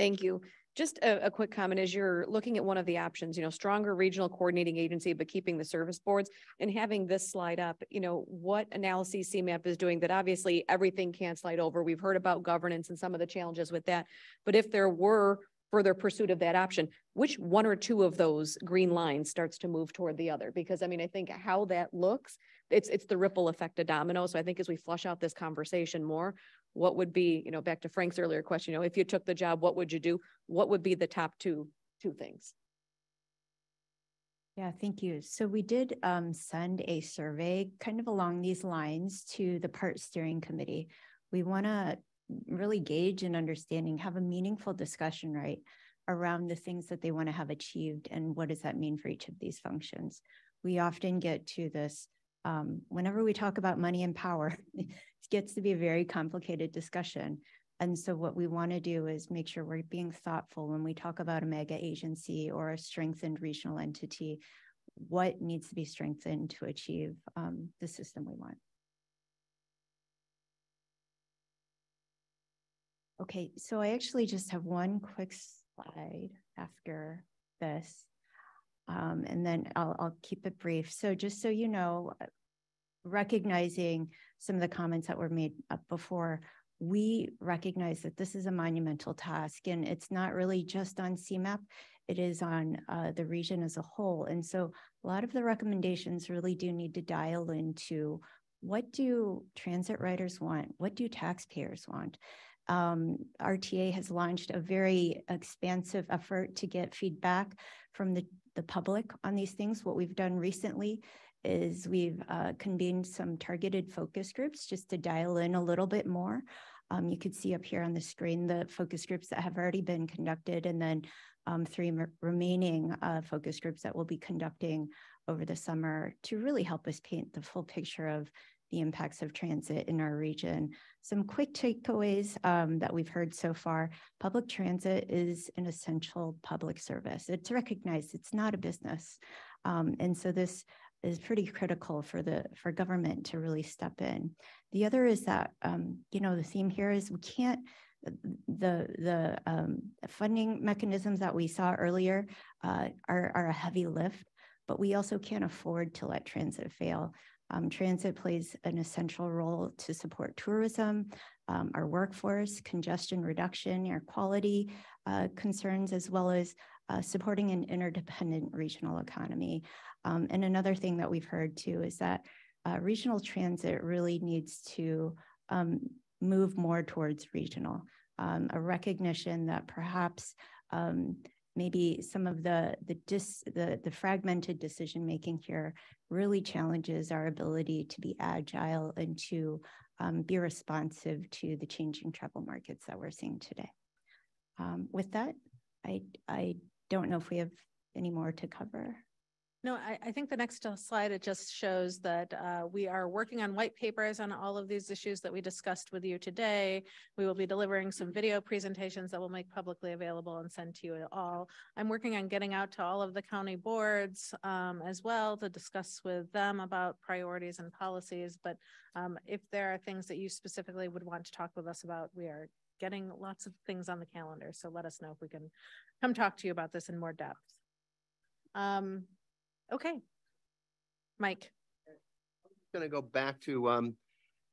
Thank you. Just a, a quick comment, as you're looking at one of the options, you know, stronger regional coordinating agency, but keeping the service boards and having this slide up, you know, what analysis CMAP is doing that obviously everything can't slide over. We've heard about governance and some of the challenges with that. But if there were further pursuit of that option, which one or two of those green lines starts to move toward the other? Because I mean, I think how that looks, it's, it's the ripple effect of domino. So I think as we flush out this conversation more, what would be, you know, back to Frank's earlier question, you know, if you took the job, what would you do? What would be the top two, two things? Yeah, thank you. So we did um, send a survey kind of along these lines to the PART steering committee. We want to really gauge an understanding, have a meaningful discussion, right, around the things that they want to have achieved and what does that mean for each of these functions. We often get to this um, whenever we talk about money and power, it gets to be a very complicated discussion. And so what we want to do is make sure we're being thoughtful when we talk about a mega agency or a strengthened regional entity, what needs to be strengthened to achieve um, the system we want. Okay, so I actually just have one quick slide after this. Um, and then I'll, I'll keep it brief. So just so you know, recognizing some of the comments that were made before, we recognize that this is a monumental task and it's not really just on CMAP, it is on uh, the region as a whole. And so a lot of the recommendations really do need to dial into what do transit riders want? What do taxpayers want? Um, RTA has launched a very expansive effort to get feedback from the, the public on these things. What we've done recently is we've uh, convened some targeted focus groups just to dial in a little bit more. Um, you could see up here on the screen the focus groups that have already been conducted and then um, three remaining uh, focus groups that we'll be conducting over the summer to really help us paint the full picture of the impacts of transit in our region. Some quick takeaways um, that we've heard so far. Public transit is an essential public service. It's recognized, it's not a business. Um, and so this is pretty critical for the for government to really step in. The other is that um, you know the theme here is we can't the the um, funding mechanisms that we saw earlier uh, are are a heavy lift, but we also can't afford to let transit fail Um, transit plays an essential role to support tourism, um, our workforce, congestion reduction, air quality uh, concerns, as well as uh, supporting an interdependent regional economy. Um, and another thing that we've heard too is that uh, regional transit really needs to um, move more towards regional, um, a recognition that perhaps um, maybe some of the the dis the, the fragmented decision making here really challenges our ability to be agile and to um, be responsive to the changing travel markets that we're seeing today. Um, with that, I I don't know if we have any more to cover. No, I, I think the next uh, slide, it just shows that uh, we are working on white papers on all of these issues that we discussed with you today. We will be delivering some video presentations that we'll make publicly available and send to you all. I'm working on getting out to all of the county boards um, as well to discuss with them about priorities and policies. But um, if there are things that you specifically would want to talk with us about, we are getting lots of things on the calendar. So let us know if we can come talk to you about this in more depth. Um, Okay. Mike. I'm going to go back to um,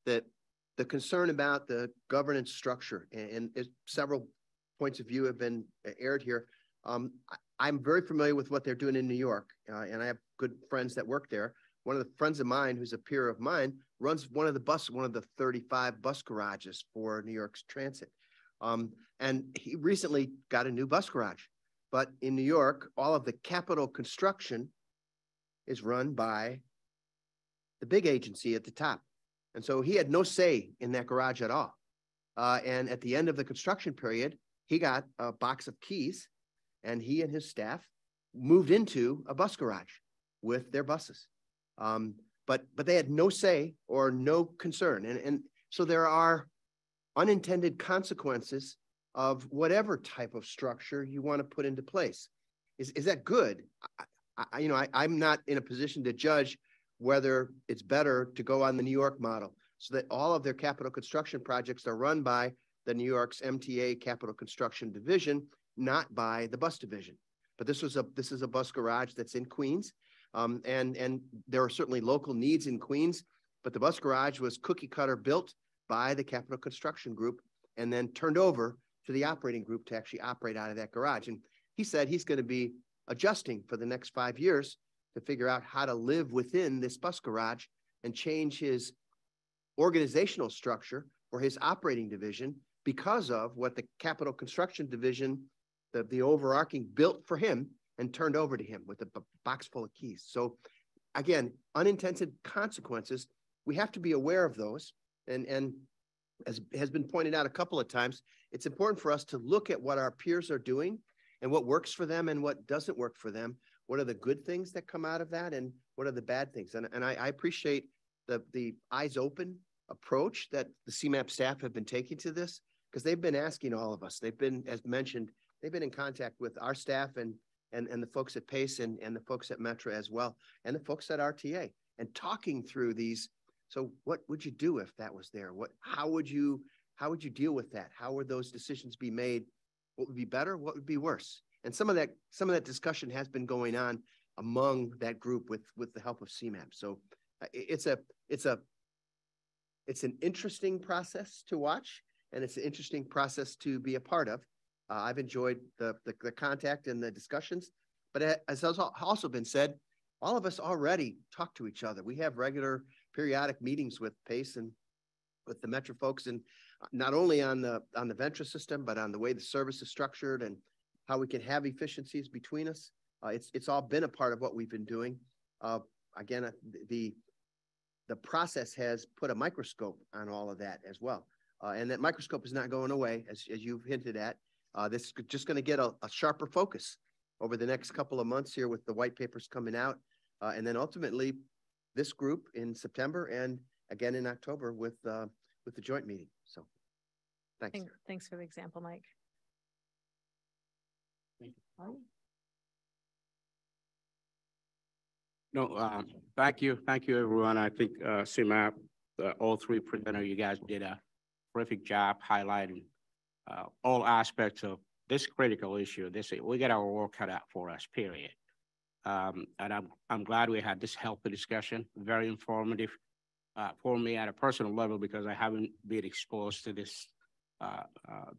the, the concern about the governance structure and, and several points of view have been aired here. Um, I, am very familiar with what they're doing in New York, uh, and I have good friends that work there. One of the friends of mine, who's a peer of mine, runs one of the bus, one of the 35 bus garages for New York's transit. Um, and he recently got a new bus garage. But in New York, all of the capital construction is run by the big agency at the top. And so he had no say in that garage at all. Uh, and at the end of the construction period, he got a box of keys and he and his staff moved into a bus garage with their buses. Um, but but they had no say or no concern. And, and so there are unintended consequences of whatever type of structure you want to put into place. Is, is that good? I, you know, I, I'm not in a position to judge whether it's better to go on the New York model so that all of their capital construction projects are run by the New York's MTA Capital Construction Division, not by the bus division. But this was a this is a bus garage that's in Queens, um, and and there are certainly local needs in Queens. But the bus garage was cookie cutter built by the Capital Construction Group and then turned over to the operating group to actually operate out of that garage. And he said he's going to be adjusting for the next five years to figure out how to live within this bus garage and change his organizational structure or his operating division because of what the capital construction division, the, the overarching built for him and turned over to him with a box full of keys. So again, unintended consequences, we have to be aware of those. And, and as has been pointed out a couple of times, it's important for us to look at what our peers are doing and what works for them and what doesn't work for them. What are the good things that come out of that and what are the bad things? And, and I, I appreciate the, the eyes open approach that the CMAP staff have been taking to this because they've been asking all of us. They've been, as mentioned, they've been in contact with our staff and and, and the folks at PACE and, and the folks at Metra as well, and the folks at RTA and talking through these. So what would you do if that was there? What how would you how would you deal with that? How would those decisions be made what would be better? What would be worse? And some of that, some of that discussion has been going on among that group with, with the help of CMAP. So uh, it's a, it's a, it's an interesting process to watch and it's an interesting process to be a part of. Uh, I've enjoyed the, the, the contact and the discussions, but as has also been said, all of us already talk to each other. We have regular periodic meetings with PACE and with the Metra folks, and not only on the on the Ventra system, but on the way the service is structured and how we can have efficiencies between us. Uh, it's it's all been a part of what we've been doing. Uh, again, uh, the the process has put a microscope on all of that as well, uh, and that microscope is not going away, as as you've hinted at. Uh, this is just going to get a, a, sharper focus over the next couple of months here with the white papers coming out, and then ultimately this group in September and again in October with with the joint meeting. So thanks. Thanks, thanks for the example, Mike. Thank you. No, uh, thank you. Thank you, everyone. I think uh, CMAP, uh, all three presenters, you guys did a terrific job highlighting uh, all aspects of this critical issue. This we got our work cut out for us, period. Um, and I'm, I'm glad we had this healthy discussion, very informative uh, for me at a personal level because I haven't been exposed to this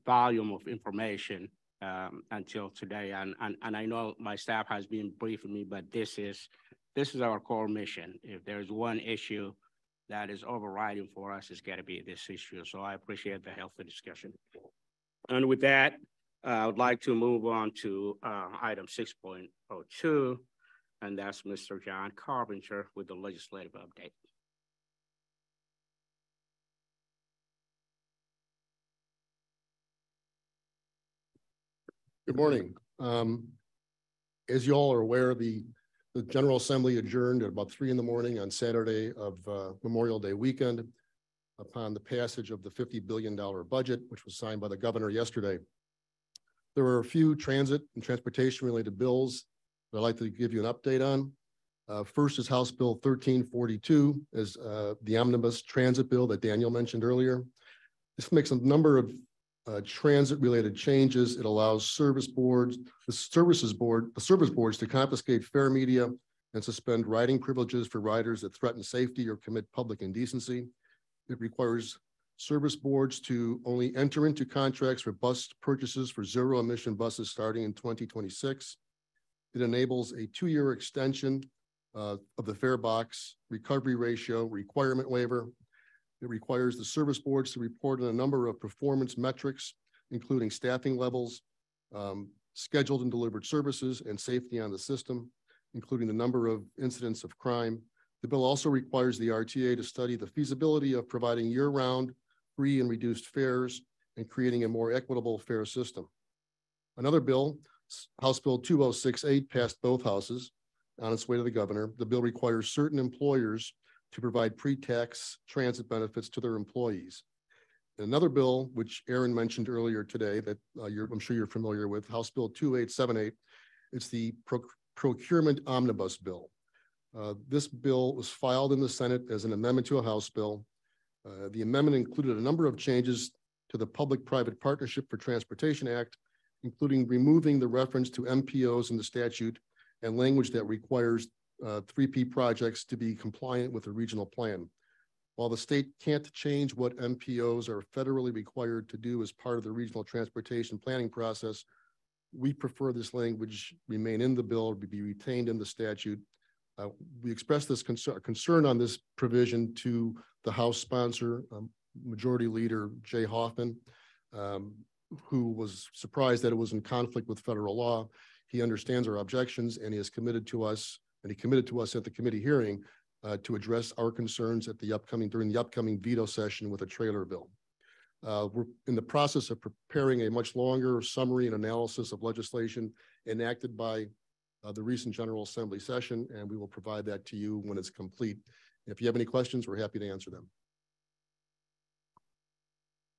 volume of information um, until today. And, and, and I know my staff has been briefing me, but this is, this is our core mission. If there's one issue that is overriding for us, it's got to be this issue. So I appreciate the healthy discussion. And with that, uh, I would like to move on to uh, item 6.02, and that's Mr. John Carpenter with the legislative update. Good morning. Um, as you all are aware, the, the General Assembly adjourned at about three in the morning on Saturday of uh, Memorial Day weekend upon the passage of the $50 billion budget, which was signed by the governor yesterday. There were a few transit and transportation related bills that I'd like to give you an update on. Uh, first is House Bill 1342 is uh, the omnibus transit bill that Daniel mentioned earlier. This makes a number of uh, transit related changes. It allows service boards, the services board, the service boards to confiscate fare media and suspend riding privileges for riders that threaten safety or commit public indecency. It requires service boards to only enter into contracts for bus purchases for zero emission buses starting in 2026. It enables a two-year extension uh, of the fare box recovery ratio requirement waiver it requires the service boards to report on a number of performance metrics, including staffing levels, um, scheduled and delivered services, and safety on the system, including the number of incidents of crime. The bill also requires the RTA to study the feasibility of providing year-round free and reduced fares and creating a more equitable fare system. Another bill, House Bill 2068 passed both houses on its way to the governor. The bill requires certain employers to provide pre-tax transit benefits to their employees. Another bill, which Erin mentioned earlier today that uh, I'm sure you're familiar with, House Bill 2878, it's the Pro procurement omnibus bill. Uh, this bill was filed in the Senate as an amendment to a House bill. Uh, the amendment included a number of changes to the Public-Private Partnership for Transportation Act, including removing the reference to MPOs in the statute and language that requires uh, 3P projects to be compliant with the regional plan. While the state can't change what MPOs are federally required to do as part of the regional transportation planning process, we prefer this language remain in the bill, be retained in the statute. Uh, we expressed this concern, concern on this provision to the House sponsor, um, Majority Leader Jay Hoffman, um, who was surprised that it was in conflict with federal law. He understands our objections and he is committed to us and he committed to us at the committee hearing uh, to address our concerns at the upcoming, during the upcoming veto session with a trailer bill. Uh, we're in the process of preparing a much longer summary and analysis of legislation enacted by uh, the recent General Assembly session, and we will provide that to you when it's complete. If you have any questions, we're happy to answer them.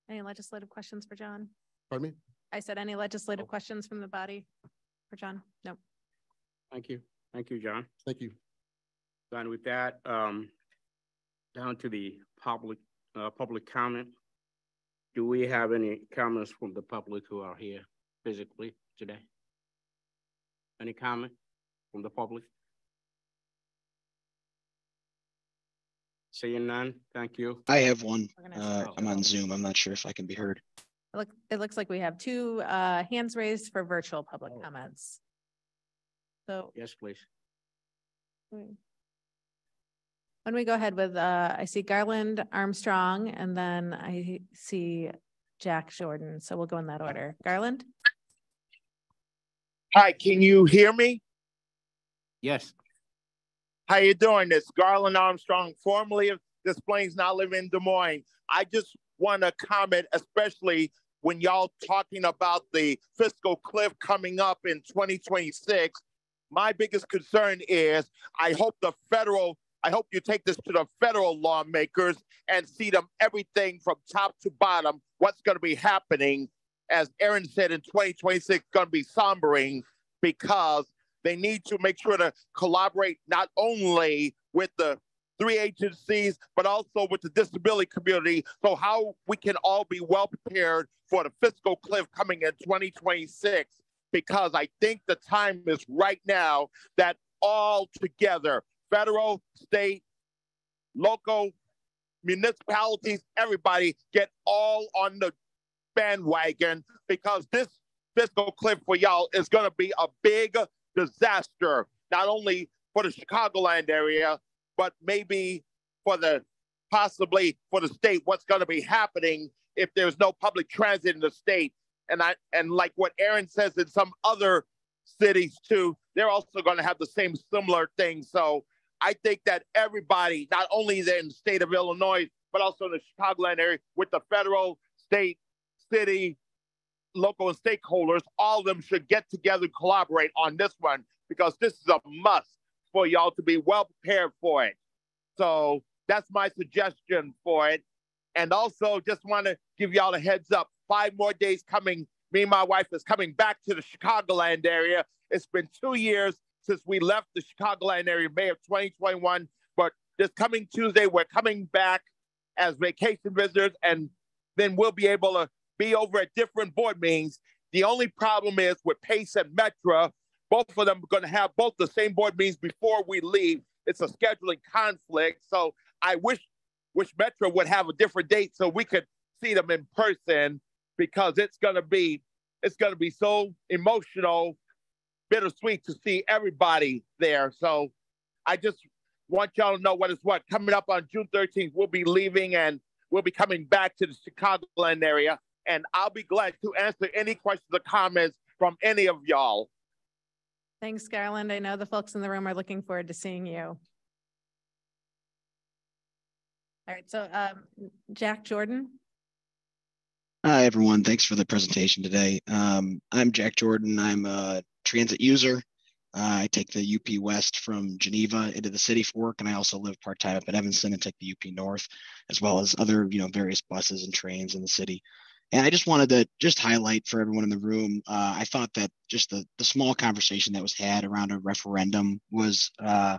Any legislative questions for John? Pardon me? I said any legislative oh. questions from the body for John? No. Thank you. Thank you, John. Thank you. And with that, um, down to the public, uh, public comment. Do we have any comments from the public who are here physically today? Any comment from the public? Seeing none, thank you. I have one. Uh, I'm on Zoom. I'm not sure if I can be heard. Look, it looks like we have two uh, hands raised for virtual public oh. comments. So Yes, please. when we go ahead with, uh, I see Garland Armstrong and then I see Jack Jordan. So we'll go in that order. Garland? Hi, can you hear me? Yes. How you doing? This Garland Armstrong, formerly of Des Plaines, now live in Des Moines. I just want to comment, especially when y'all talking about the fiscal cliff coming up in 2026 my biggest concern is I hope the federal, I hope you take this to the federal lawmakers and see them everything from top to bottom, what's going to be happening. As Erin said, in 2026, going to be sombering because they need to make sure to collaborate not only with the three agencies, but also with the disability community. So how we can all be well prepared for the fiscal cliff coming in 2026 because I think the time is right now that all together, federal, state, local, municipalities, everybody get all on the bandwagon because this fiscal cliff for y'all is going to be a big disaster, not only for the Chicagoland area, but maybe for the possibly for the state. What's going to be happening if there's no public transit in the state? And I and like what Erin says in some other cities too, they're also going to have the same similar thing. So I think that everybody, not only in the state of Illinois, but also in the Chicagoland area, with the federal, state, city, local, and stakeholders, all of them should get together and collaborate on this one because this is a must for y'all to be well prepared for it. So that's my suggestion for it. And also, just want to give y'all a heads up five more days coming. Me and my wife is coming back to the Chicagoland area. It's been two years since we left the Chicagoland area, May of 2021. But this coming Tuesday, we're coming back as vacation visitors, and then we'll be able to be over at different board meetings. The only problem is with Pace and Metra, both of them are going to have both the same board meetings before we leave. It's a scheduling conflict. So I wish wish Metra would have a different date so we could see them in person because it's to be it's to be so emotional bittersweet to see everybody there. So I just want y'all to know what is what. Coming up on June 13th, we'll be leaving and we'll be coming back to the Chicagoland area. And I'll be glad to answer any questions or comments from any of y'all. Thanks, Garland. I know the folks in the room are looking forward to seeing you. All right, so um, Jack Jordan. Hi, everyone. Thanks for the presentation today. Um, I'm Jack Jordan. I'm a transit user. Uh, I take the UP West from Geneva into the city for work, and I also live part-time up in Evanston and take the UP North, as well as other, you know, various buses and trains in the city. And I just wanted to just highlight for everyone in the room. Uh, I thought that just the the small conversation that was had around a referendum was uh,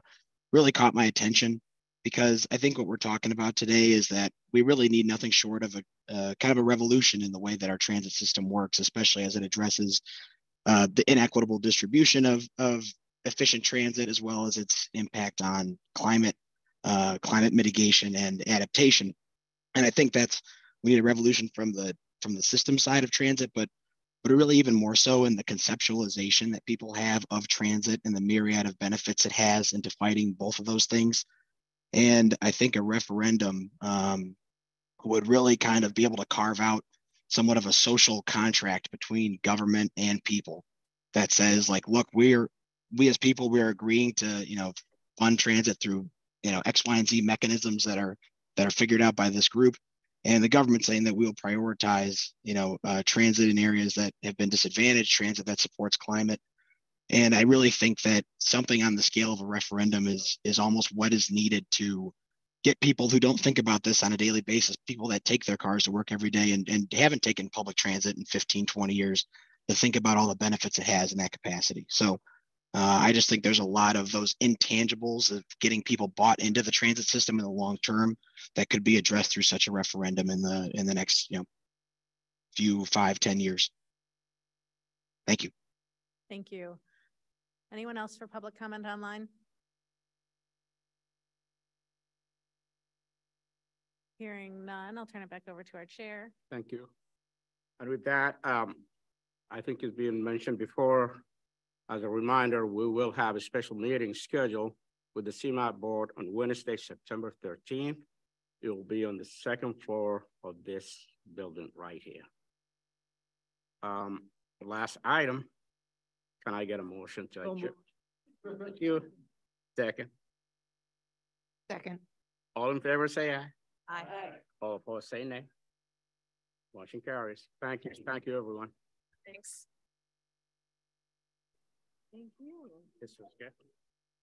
really caught my attention because I think what we're talking about today is that we really need nothing short of a uh, kind of a revolution in the way that our transit system works, especially as it addresses uh, the inequitable distribution of, of efficient transit as well as its impact on climate, uh, climate mitigation and adaptation. And I think that's we need a revolution from the from the system side of transit, but but really even more so in the conceptualization that people have of transit and the myriad of benefits it has into fighting both of those things. And I think a referendum um, would really kind of be able to carve out somewhat of a social contract between government and people that says like, look, we're we as people we're agreeing to you know fund transit through you know X, Y, and Z mechanisms that are that are figured out by this group, and the government saying that we'll prioritize you know uh, transit in areas that have been disadvantaged, transit that supports climate, and I really think that something on the scale of a referendum is is almost what is needed to get people who don't think about this on a daily basis, people that take their cars to work every day and, and haven't taken public transit in 15, 20 years to think about all the benefits it has in that capacity. So uh, I just think there's a lot of those intangibles of getting people bought into the transit system in the long term that could be addressed through such a referendum in the in the next you know few five ten years. Thank you. Thank you. Anyone else for public comment online? Hearing none, I'll turn it back over to our chair. Thank you. And with that, um, I think it's been mentioned before, as a reminder, we will have a special meeting scheduled with the CMAP board on Wednesday, September 13th. It will be on the second floor of this building right here. Um, last item, can I get a motion to adjourn? Thank you. Second. Second. All in favor, say aye. Aye. All opposed, say nay. Motion carries. Thank you. Thank you, everyone. Thanks. Thank you. This was good.